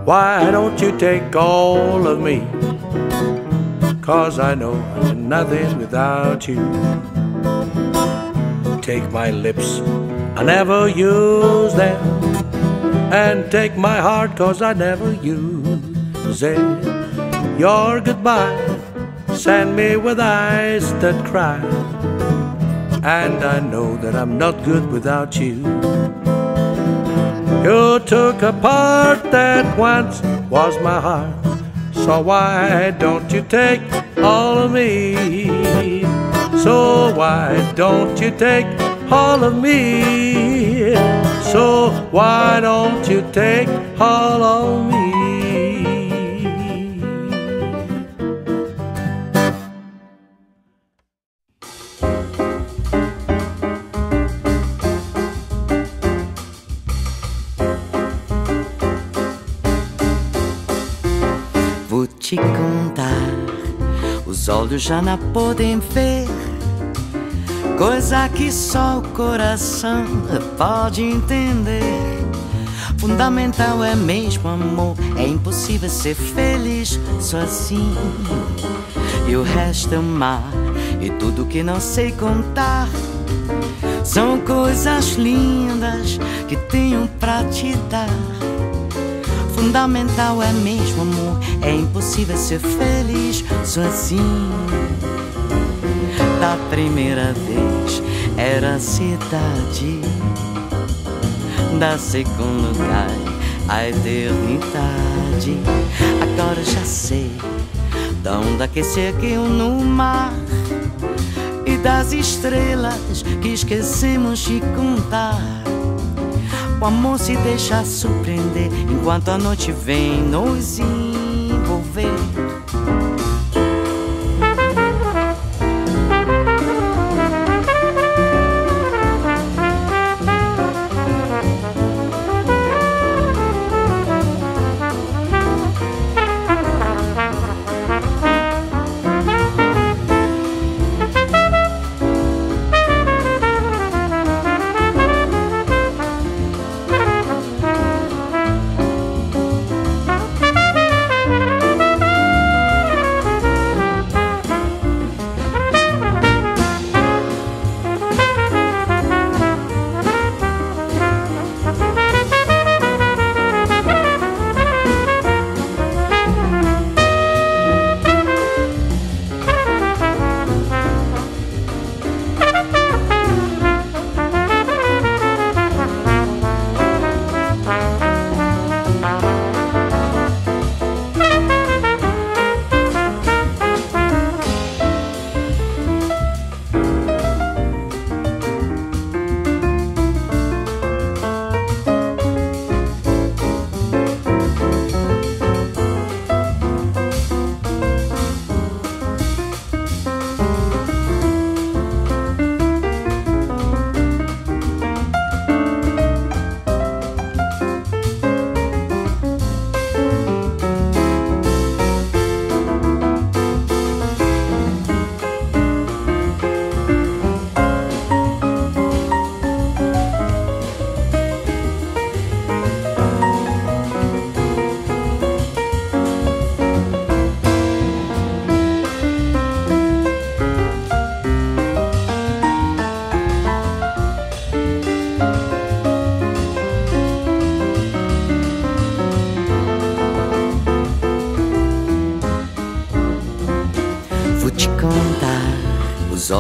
Why don't you take all of me? Cause I know I'm nothing without you. Take my lips, I never use them. And take my heart, cause I never use it. Your goodbye, send me with eyes that cry. And I know that I'm not good without you. You took a part that once was my heart. So why don't you take all of me? So why don't you take all of me? So why don't you take all of me? Olhos já não podem ver. Coisa que só o coração pode entender. Fundamental é mesmo amor, é impossível ser feliz sozinho. E o resto é o mar, e tudo que não sei contar. São coisas lindas que tenho pra te dar. Fundamental é mesmo amor, é impossível ser feliz sozinho. Da primeira vez era cidade, da segunda cai a eternidade. Agora já sei da onda que seguiu no mar e das estrelas que esquecemos de contar. O amor se deixa surpreender enquanto a noite vem nos envolver.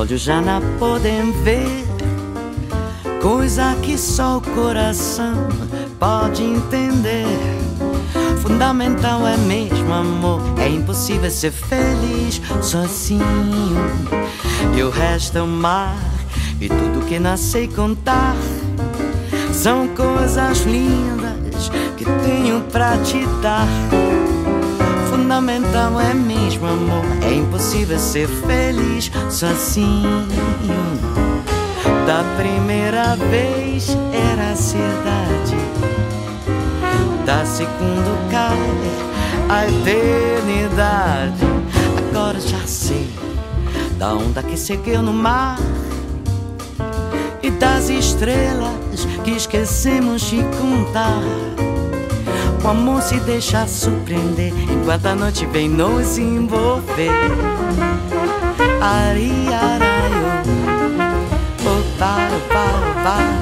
Olhos já não podem ver coisa que só o coração pode entender. Fundamental é mesmo amor, é impossível ser feliz sozinho. E o resto é o mar e tudo que nascei contar são coisas lindas que tenho pra te dar fundamental é mesmo amor. É impossível ser feliz sozinho. Da primeira vez era a cidade, da segunda cai a eternidade. Agora já sei da onda que seguiu no mar e das estrelas que esquecemos de contar. O amor se deixa surpreender enquanto a noite vem nos envolver. Ariaraio, opa, opa, opa.